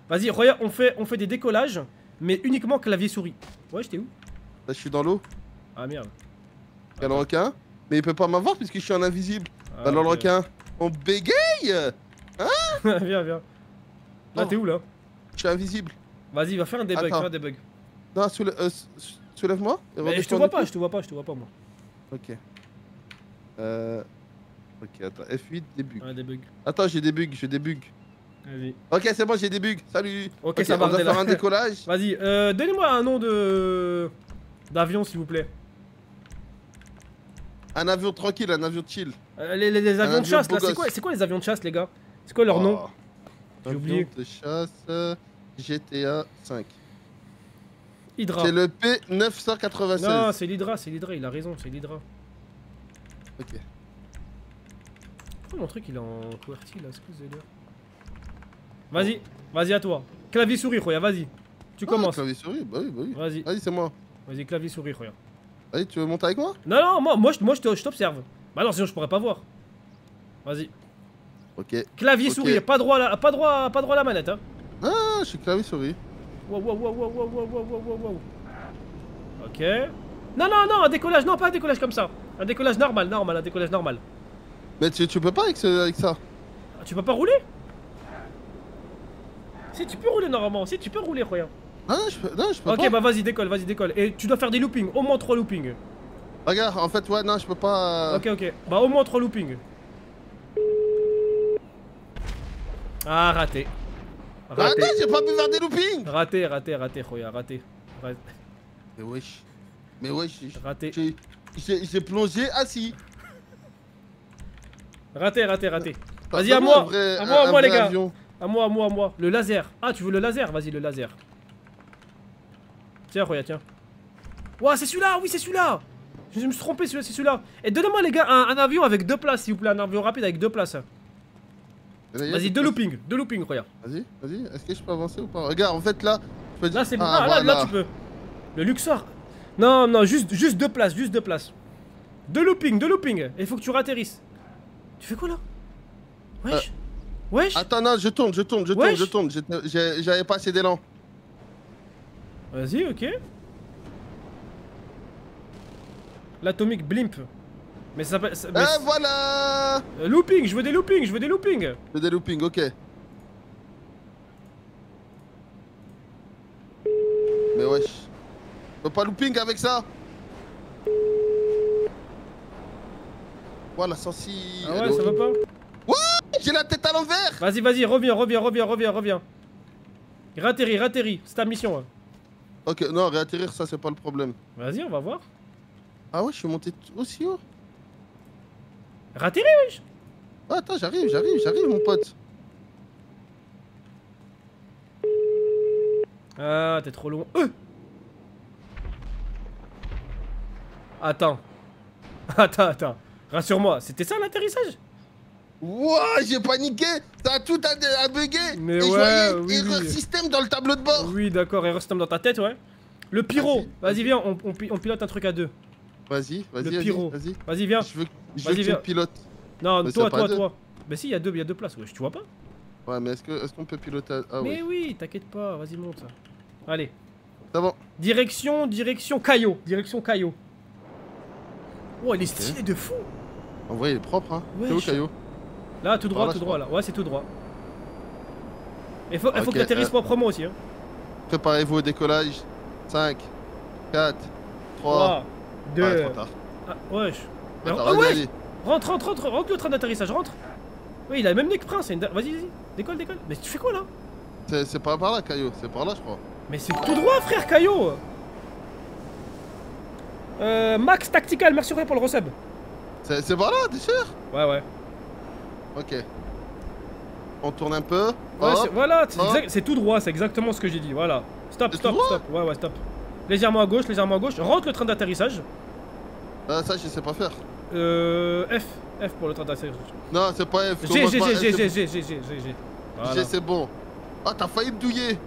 Vas-y, regarde, on fait, on fait des décollages, mais uniquement clavier souris. Ouais, j'étais où? Là, je suis dans l'eau. Ah merde. Il y a le requin. Mais il peut pas m'avoir puisque je suis en invisible. Ah, Alors, le requin, on bégaye viens, viens. Là, Oh. t'es où là? Je suis invisible. Vas-y, va faire un debug, Attends. fais un debug. Non, euh, soulève-moi. Mais je te vois un pas, je te vois pas, je te vois pas moi. Ok. Euh. Ok, attends. F8, débug. Un debug. Attends, j'ai des bugs, j'ai des bugs. Vas-y. Ok, c'est bon, j'ai des bugs. Salut. Ok, ça on va, va Abdel. faire un décollage. Vas-y, euh, donnez-moi un nom de d'avion s'il vous plaît. Un avion tranquille, un avion chill. Euh, les, les- les avions Un de chasse là, c'est quoi, c'est quoi les avions de chasse les gars? C'est quoi leur nom? Oh. J'ai Avion oublié. de chasse euh, GTA 5. Hydra. C'est le P996. Non, c'est l'Hydra, c'est l'Hydra, il a raison, c'est l'Hydra. Ok. Pourquoi mon truc il est en QWERTY là, excusez le Vas-y, vas-y à toi. Clavier souris, Roya, vas-y. Tu Ah, commences. clavier souris, bah oui, bah oui. Vas-y, Vas-y, c'est moi. vas-y, clavier souris, Roya. Vas-y, tu veux monter avec moi? Non, non, moi, moi, je, moi, je t'observe. Bah non, sinon je pourrais pas voir. Vas-y. Ok. Clavier souris, pas droit, à la, pas, droit, pas droit à la manette, hein. Ah, je suis clavier souris. Wow, wow, wow, wow, wow, wow, wow, wow, Ok. Non, non, non, un décollage, non, pas un décollage comme ça. Un décollage normal, normal, un décollage normal. Mais tu, tu peux pas avec, avec ça. Ah, tu peux pas rouler? Si, tu peux rouler normalement, si, tu peux rouler, regarde. Ah non, je peux, non, je peux Ok, pas. bah vas-y, décolle, vas-y, décolle. Et tu dois faire des loopings, au moins 3 loopings. Regarde, en fait, ouais, non, je peux pas. euh, Ok, ok. Bah, au moins 3 loopings. Ah, raté. Ah Raté. non, j'ai pas pu faire des loopings Raté, raté, raté, Roya, raté. Ra- Mais wesh. Mais wesh. Raté. j'ai- plongé assis. Raté, raté, raté. Vas-y, à moi. vrai- À moi, à moi, les gars. avion. À moi, à moi, à moi. Le laser. Ah, tu veux le laser? Vas-y, le laser. Tiens, Roya, tiens. Ouah, c'est celui-là Oui, c'est celui-là Je me suis trompé, celui-là, c'est celui-là. Et donnez-moi, les gars, un, un avion avec deux places, s'il vous plaît. Un avion rapide avec deux places. Vas-y, deux loopings. Deux loopings, Roya. Vas-y, vas-y. Est-ce que je peux avancer ou pas? Regarde, en fait, là. je peux dire- Là, c'est bon. Ah, Ah, là, là, tu peux. Le Luxor. Non, non, juste, juste deux places, juste deux places. Deux loopings, deux loopings. Et il faut que tu ratterrisses. Tu fais quoi là? Wesh Wesh Attends, non, je tourne, je tourne, je tourne, Wesh. je tourne. J'avais pas assez d'élan. Vas-y, ok. L'atomic blimp. Mais ça s'appelle. mais c'est- voilà Euh, looping, je veux des loopings, je veux des loopings. J'ai des loopings, ok. Mais wesh. Je peux pas looping avec ça Voilà, sensi. Ah ouais, ça va pas J'ai la tête à l'envers Vas-y, vas-y, reviens, reviens, reviens, reviens, reviens. Ratterris, ratterris, c'est ta mission. hein. Ok, non, réatterrir, ça, c'est pas le problème. Vas-y, on va voir. Ah ouais, je suis monté aussi haut. Ratterris, wesh Ah, attends, j'arrive, j'arrive, j'arrive, mon pote. Ah, t'es trop loin. Euh attends. Attends, attends. Rassure-moi, c'était ça l'atterrissage? Wouah, j'ai paniqué Ça a tout à, à bugger Mais Et je ouais, voyais oui, erreur oui. système dans le tableau de bord Oui, d'accord, erreur système dans ta tête, ouais. Le pyro, Vas-y, viens, on, on pi- on pilote un truc à deux. Vas-y, vas-y, Le pyro. vas-y. Vas-y, viens. Je veux, je veux Vas-y, que tu viens. me pilotes. Non, toi, toi, toi. Mais si, il y a deux, il y a deux places, wesh, tu vois pas Ouais, mais est-ce que est-ce qu'on peut piloter? À- Ah Mais oui. oui, t'inquiète pas, vas-y, monte. Allez. C'est bon. Direction, direction Caillot. Direction Caillot. Oh, il est stylé de fou. En vrai, il est propre, hein. Ouais, C'est où, je- Caillou Là, tout droit, tout droit, là. Ouais, c'est tout droit. Il faut, que t'atterrisses euh, proprement aussi, hein. Préparez-vous au décollage. 5, 4, 3. 3, 2. Ouais, trop tard. Ah, wesh. Mais Attends, oh, wesh vas-y. Rentre, rentre, rentre, rentre le train d'atterrissage, rentre. Oui, il a le même nez que Prince. une Vas-y, vas-y. Décolle, décolle. Mais tu fais quoi là? C'est pas par là, Caillou. C'est par là, je crois. Mais c'est tout droit, frère Caillot Euh, Max Tactical, merci pour le resub. C'est c'est par là, t'es sûr? Ouais, ouais. Ok. On tourne un peu. Ouais, Hop. c'est- voilà, c'est tout droit, c'est exactement ce que j'ai dit. Voilà. Stop, stop, stop. Ouais, ouais, stop. Légèrement à gauche, légèrement à gauche. Rentre le train d'atterrissage. Ah, ça, je sais pas faire. Euh, F. F pour le train d'atterrissage. Non, c'est pas F. G, G, G, G, G. G, G, G, G, G. C'est bon. Ah, t'as failli me douiller.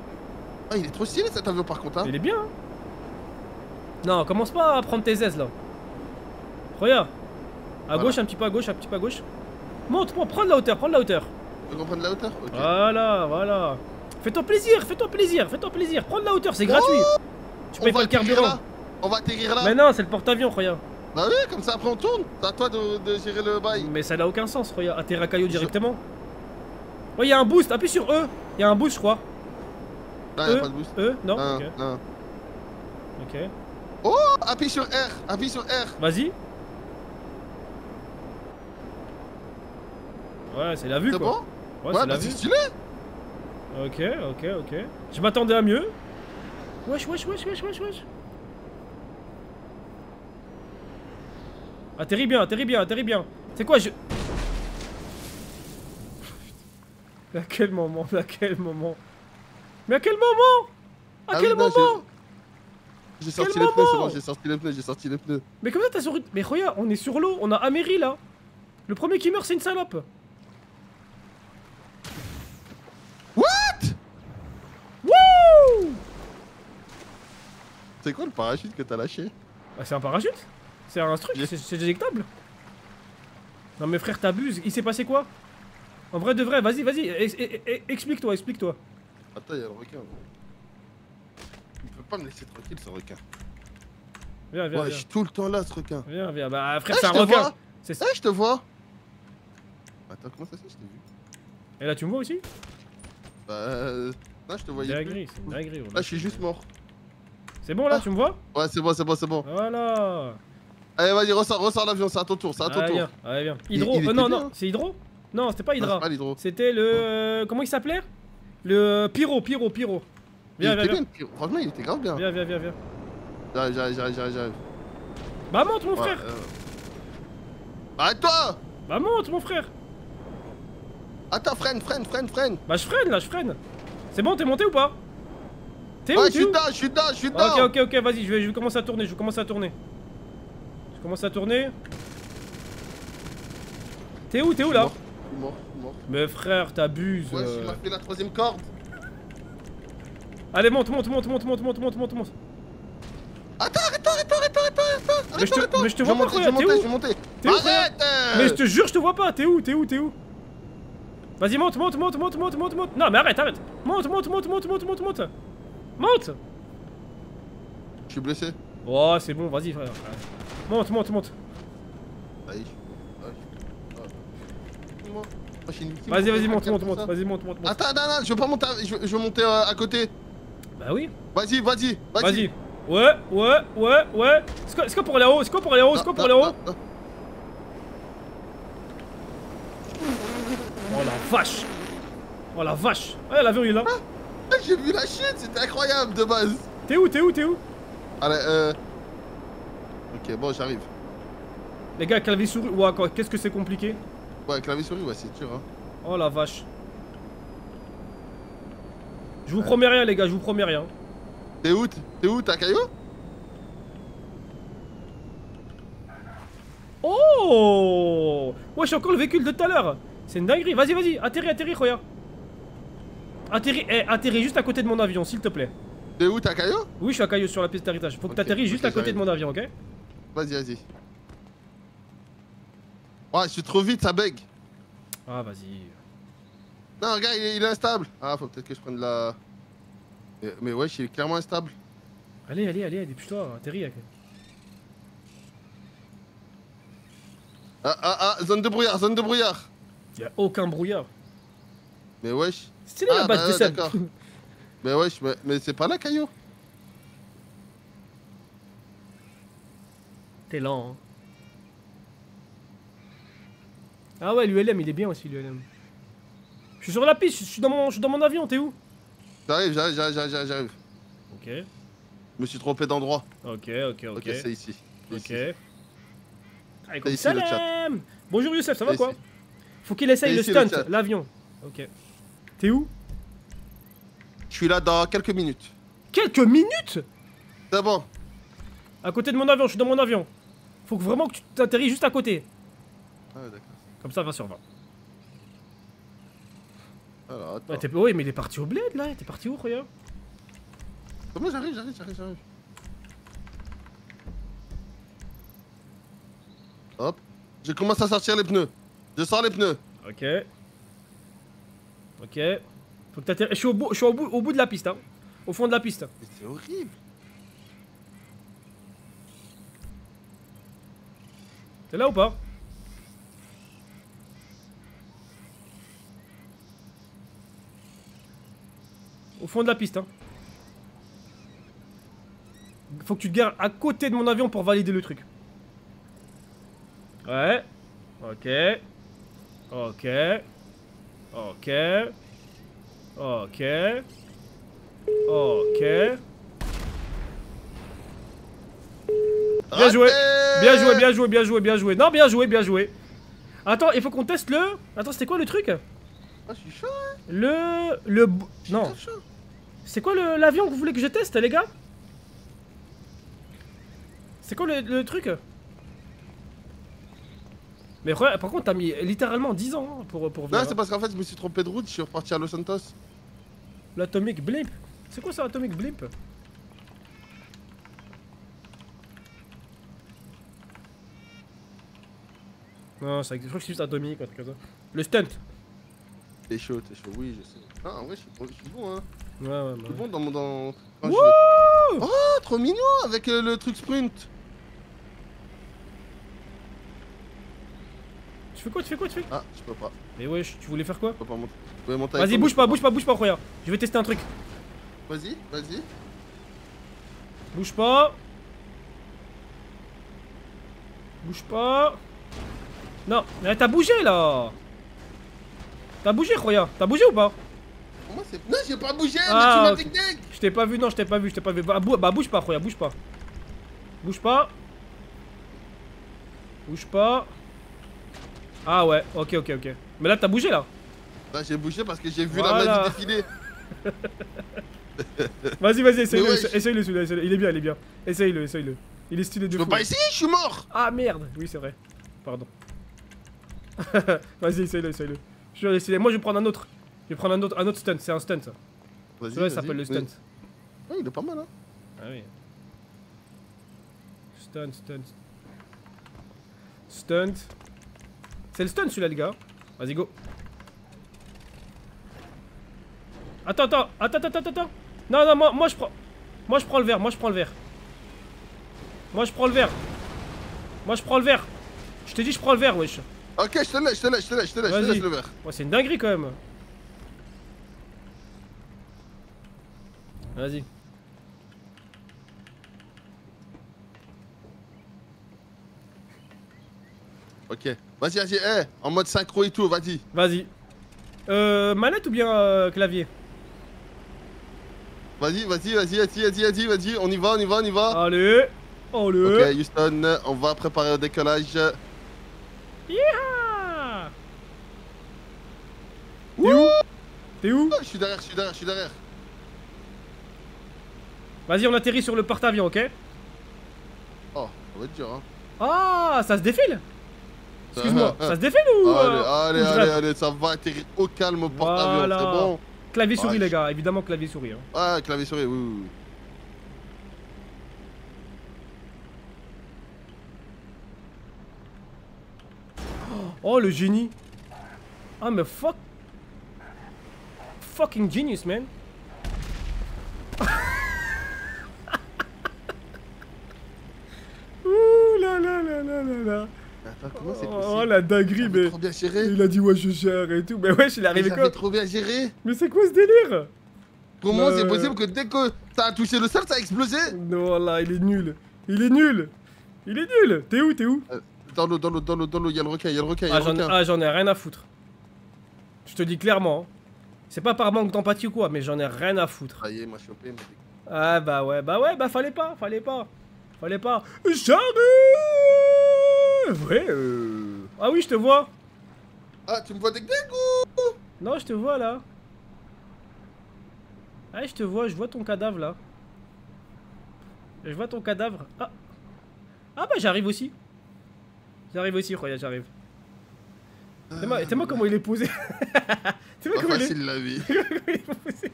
Ah, il est trop stylé cet avion par contre. Hein. Il est bien, hein Non, commence pas à prendre tes aises là. Regarde. À Voilà. gauche, un petit peu à gauche, un petit peu à gauche. Monte, monte, prends de la hauteur, prends de la hauteur. Tu veux qu'on prenne la hauteur. Voilà, voilà. Fais-toi plaisir, fais-toi plaisir, fais-toi plaisir. Prends de la hauteur, c'est gratuit. Tu payes pas le carburant. là. On va atterrir là. Mais non, c'est le porte-avions, regarde. Bah oui, comme ça après on tourne. C'est à toi de, de gérer le bail. Mais ça n'a aucun sens, regarde. Atterrir à Caillou directement. Ouais, il y a un boost, appuie sur E. Il y a un boost, je crois. Non, y'a E, pas de boost. E, non non. ok. Oh, appuie sur R. Appuie sur R. Vas-y. Ouais, c'est la vue, C'est quoi. bon Ouais, Ouais, c'est la bah vue. stylé. Ok, ok, ok. Je m'attendais à mieux. Wesh, wesh, wesh, wesh, wesh, wesh. Atterris bien, atterris bien, atterris bien. C'est quoi, je... Mais à quel moment, mais à quel moment? Mais à quel moment? À Ah quel oui, non, moment? J'ai sorti Quel les pneus, c'est bon, j'ai sorti les pneus, j'ai sorti les pneus. Mais comment t'as sur... Mais regarde, on est sur l'eau, on a Améry là. Le premier qui meurt, c'est une salope. What Wouh C'est quoi le parachute que t'as lâché? Bah, c'est un parachute C'est un truc, c'est c'est éjectable Non mais frère t'abuses, il s'est passé quoi? En vrai de vrai, vas-y, vas-y, ex- ex- ex- explique-toi, explique-toi. Attends, y'a le requin. Il peut pas me laisser tranquille ce requin. Viens, viens, Ouais, je suis tout le temps là ce requin. Viens, viens, bah frère Eh, c'est un requin. C'est Eh, je te vois Attends, comment ça se fait, je t'ai vu Et là tu me vois aussi? Bah, euh... Non, je te voyais. Dinguerie, c'est dinguerie. Là, je suis juste mort. C'est bon là, Ah. tu me vois Ouais, c'est bon, c'est bon, c'est bon. Voilà Allez, vas-y, ressors, ressors l'avion, c'est à ton tour, c'est à ton Allez, tour. viens, allez, viens. Hydro, il euh, non, non, hein. c'est Hydro Non, c'était pas Hydra. C'était le... euh, comment il s'appelait? Le Pyro, Pyro, Pyro. Viens, il viens, était viens. bien, Pyro. Franchement, il était grave bien. Viens, viens, viens, viens. J'arrive, j'arrive, j'arrive, j'arrive, j'arrive. Bah monte mon Ouais, frère euh. Arrête-toi Bah monte mon frère Attends, freine, freine, freine, freine Bah je freine là, je freine C'est bon, t'es monté ou pas? T'es où Ouais, je suis où dedans, je suis dedans, je suis dedans Ok, ok, ok, vas-y, je vais, je vais commencer à tourner, je vais commencer à tourner. Je commence à tourner. T'es où, t'es où là Mort, je mort, je mort. Mais frère, t'abuses. Ouais, euh. fait la troisième corde. Allez, monte, monte, monte, monte, monte, monte, monte, monte, monte. Attends, arrête-toi, arrête-toi, arrête-toi, arrête-toi, arrête-toi Mais je te- arrête-toi. mais je te vois pas, monter, je vais frère, t'es où je monter. Où, Arrête euh. Mais je te jure, je te vois pas, t'es où, t'es où, t'es où Vas-y, monte, monte, monte, monte, monte, monte, monte. Non, mais arrête, arrête. Monte, monte, monte, monte, monte, monte, monte. Monte Je suis blessé. Oh, c'est bon, vas-y, frère. Monte, monte, monte. Aïe. Ah. Vas-y, vas-y, Pourquoi monte, monte, monte. Vas-y, monte, monte. Attends, non, je veux pas monter, à- je veux, je veux monter euh, à côté. Bah oui. Vas-y, vas-y, vas-y. Vas-y. Ouais, ouais, ouais, ouais. C'est quoi, quoi pour aller en haut? C'est quoi pour aller haut? C'est quoi pour aller en haut? Oh la vache Oh la vache l'avion il est là. J'ai vu la chute, c'était incroyable de base. T'es où, t'es où, t'es où? Allez, euh. Ok, bon, j'arrive. Les gars, clavier souris. Ouah, quoi, qu'est-ce que c'est compliqué? Ouais, clavier souris, ouais, c'est dur, hein. Oh la vache. Je vous promets rien, les gars, je vous promets rien. T'es où T'es où T'as caillou? Oh Ouais, j'ai encore le véhicule de tout à l'heure. C'est une dinguerie. Vas-y, vas-y, atterris, atterris, regarde. Atterris, eh, atterris juste à côté de mon avion, s'il te plaît. T'es où T'as caillou Oui, je suis à Caillou sur la piste d'héritage. Faut que t'atterris juste à côté de mon avion, ok? Vas-y, vas-y. Ouais, je suis trop vite, ça bug. Ah, vas-y. Non, regarde, il est, il est instable. Ah, faut peut-être que je prenne la. Mais, ouais, il est clairement instable. Allez, allez, allez, dépêche-toi, atterris. Ah, ah, ah, zone de brouillard, zone de brouillard. Y a aucun brouillard. Mais wesh. Stylé la Ah, base bah de ouais. Mais wesh, mais, mais c'est pas là, caillou. T'es lent, hein. Ah ouais, l'ULM, il est bien aussi, l'ULM. Je suis sur la piste, je suis dans mon, je suis dans mon avion, t'es où? J'arrive, j'arrive, j'arrive, j'arrive. Ok, Je me suis trompé d'endroit. ok, ok, ok. Ok, c'est ici. Ok. ici, le chat. Bonjour Youssef, ça va quoi? ici. Faut qu'il essaye le ici, stunt, l'avion. Ok. T'es où? Je suis là dans quelques minutes. Quelques minutes? C'est bon. À côté de mon avion, je suis dans mon avion. Faut que vraiment que tu t'atterris juste à côté. Ah, ouais, d'accord. Comme ça, 20 sur 20. Alors, attends. Ouais, mais il est parti au bled là. T'es parti où, regarde Comment j'arrive, j'arrive, j'arrive, j'arrive. Hop. Je commence à sortir les pneus. Je sors les pneus. Ok. Ok. Faut que. Je suis, au bout, je suis au, bout, au bout de la piste, hein. Au fond de la piste. Mais c'est horrible. T'es là ou pas? Au fond de la piste, hein. Faut que tu te gares à côté de mon avion pour valider le truc. Ouais. Ok. Ok. Ok. Ok. Ok. Bien joué. Bien joué, bien joué, bien joué, bien joué. Non, bien joué, bien joué. Attends, il faut qu'on teste le. Attends, c'était quoi le truc? Ah, je suis chaud, hein. Le. Le. Non. C'est quoi le- l'avion que vous voulez que je teste, les gars? C'est quoi le, le truc? Mais par contre, t'as mis littéralement 10 ans hein, pour, pour Non, venir. c'est parce qu'en fait, je me suis trompé de route. Je suis reparti à Los Santos. L'Atomic Blimp. C'est quoi ça, Atomic Blimp? Non, c'est- je crois que c'est juste atomique, ça. Le stunt. T'es chaud, t'es chaud. Oui, je sais. Ah, en vrai, je suis bon, je suis bon, hein. Ouais, ouais, Je bah suis ouais. bon dans mon. Dans... je Wouh. Oh, trop mignon avec euh, le truc sprint. Fais quoi, tu fais quoi, tu fais Ah, je peux pas. Mais wesh, tu voulais faire quoi Je peux pas monter. Vas-y, bouge pas, bouge pas, bouge pas, regarde. Je vais tester un truc. Vas-y, vas-y. Bouge pas. Bouge pas. Non, mais t'as bougé là. T'as bougé, Roya. T'as bougé ou pas c'est. Non, j'ai pas bougé, Ah, mais tu m'as technique Je t'ai pas vu, non, je t'ai pas vu, je t'ai pas vu. Bah, bah, bouge pas, Roya, bouge pas. Bouge pas. Bouge pas. Ah ouais, ok, ok, ok. Mais là, t'as bougé là. Là, j'ai bougé parce que j'ai vu Voilà. la magie défiler. Vas-y, vas-y, essaye-le, essaye-le celui-là. essaye-le. Il est bien, il est bien. Essaye-le, essaye-le. Il est stylé de Je peux fou. pas essayer, je suis mort Ah merde, oui, c'est vrai. Pardon. vas-y, essaye-le, essaye-le. Je vais essayer. Moi, je vais prendre un autre. Je vais prendre un autre, un autre stunt, c'est un stunt ça. Vas-y. Celui-là, ça s'appelle le stunt. Ouais, il est pas mal, hein. Ah oui. Stunt, stunt. Stunt. C'est le stunt celui-là, les gars. Vas-y, go. Attends, attends, attends, attends, attends, attends. Non, non, moi, moi je prends. Moi je prends le verre, moi je prends le verre. Moi je prends le verre. Moi je prends le verre. Je t'ai dit, je prends le verre, wesh. Ok, je te laisse, je te laisse, je te laisse, je te laisse, je te laisse le verre. Ouais, c'est une dinguerie quand même. Vas-y. Ok. Vas-y, vas-y, eh, en mode synchro et tout, vas-y. Vas-y. Euh, manette ou bien euh, clavier? Vas-y, vas-y, vas-y, vas-y, vas-y, vas-y, vas-y, on y va, on y va, on y va. Allez Allez Ok, Houston, on va préparer au décollage. Yeeha T'es où? T'es où? Oh, je suis derrière, je suis derrière, je suis derrière. Vas-y, on atterrit sur le porte-avions, ok? Oh, ça va être dur, hein. Ah, ça se défile? Excuse-moi, ça se défile ou Allez, euh, allez, allez, ça va atterrir au calme au porte-avions, c'est bon. Clavier souris, les gars, évidemment clavier souris. Ah, clavier souris, oui. Oh, le génie Ah, mais fuck Fucking genius, man Ouh là là là là là là Attends, comment c'est Oh, possible la dinguerie, mais... trop bien géré. Il a dit ouais je gère et tout, mais wesh il est arrivé quoi trop bien géré. Mais c'est quoi ce délire? Comment Euh. c'est possible que dès que a touché le sol, ça a explosé Non là il est nul Il est nul Il est nul T'es où T'es où? Dans l'eau, dans l'eau, dans l'eau, dans l'eau, il y a le requin, il y a le requin, Ah le j'en ai, requin. ah, j'en ai rien à foutre. Je te dis clairement. hein. C'est pas par manque d'empathie ou quoi, mais j'en ai rien à foutre. M'a chopé. dit- Ah bah ouais, bah ouais, bah fallait pas, fallait pas. Fallait pas. J'arrive Ouais. euh. Ah oui, je te vois. Ah, tu me vois dès que dès que- Non, je te vois là. Ah, je te vois, je vois ton cadavre là. Je vois ton cadavre. Ah. Ah bah j'arrive aussi. J'arrive aussi, regarde, j'arrive. T'es-moi t'es-moi comment il est posé. Pas comment il est, facile la vie. il est posé.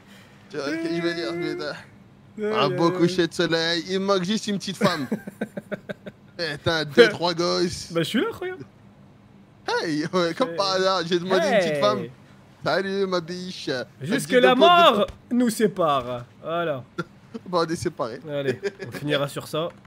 Tu vois, que je dire, putain. Aïe, Un beau coucher de soleil, il manque juste une petite femme. Putain, deux, trois gosses. Bah je suis là, regarde. Hey, ouais, comme par hasard, j'ai demandé une petite femme. Salut ma biche. Jusque la de mort nous sépare. Voilà. Bah, on est séparés. Allez, on finira sur ça.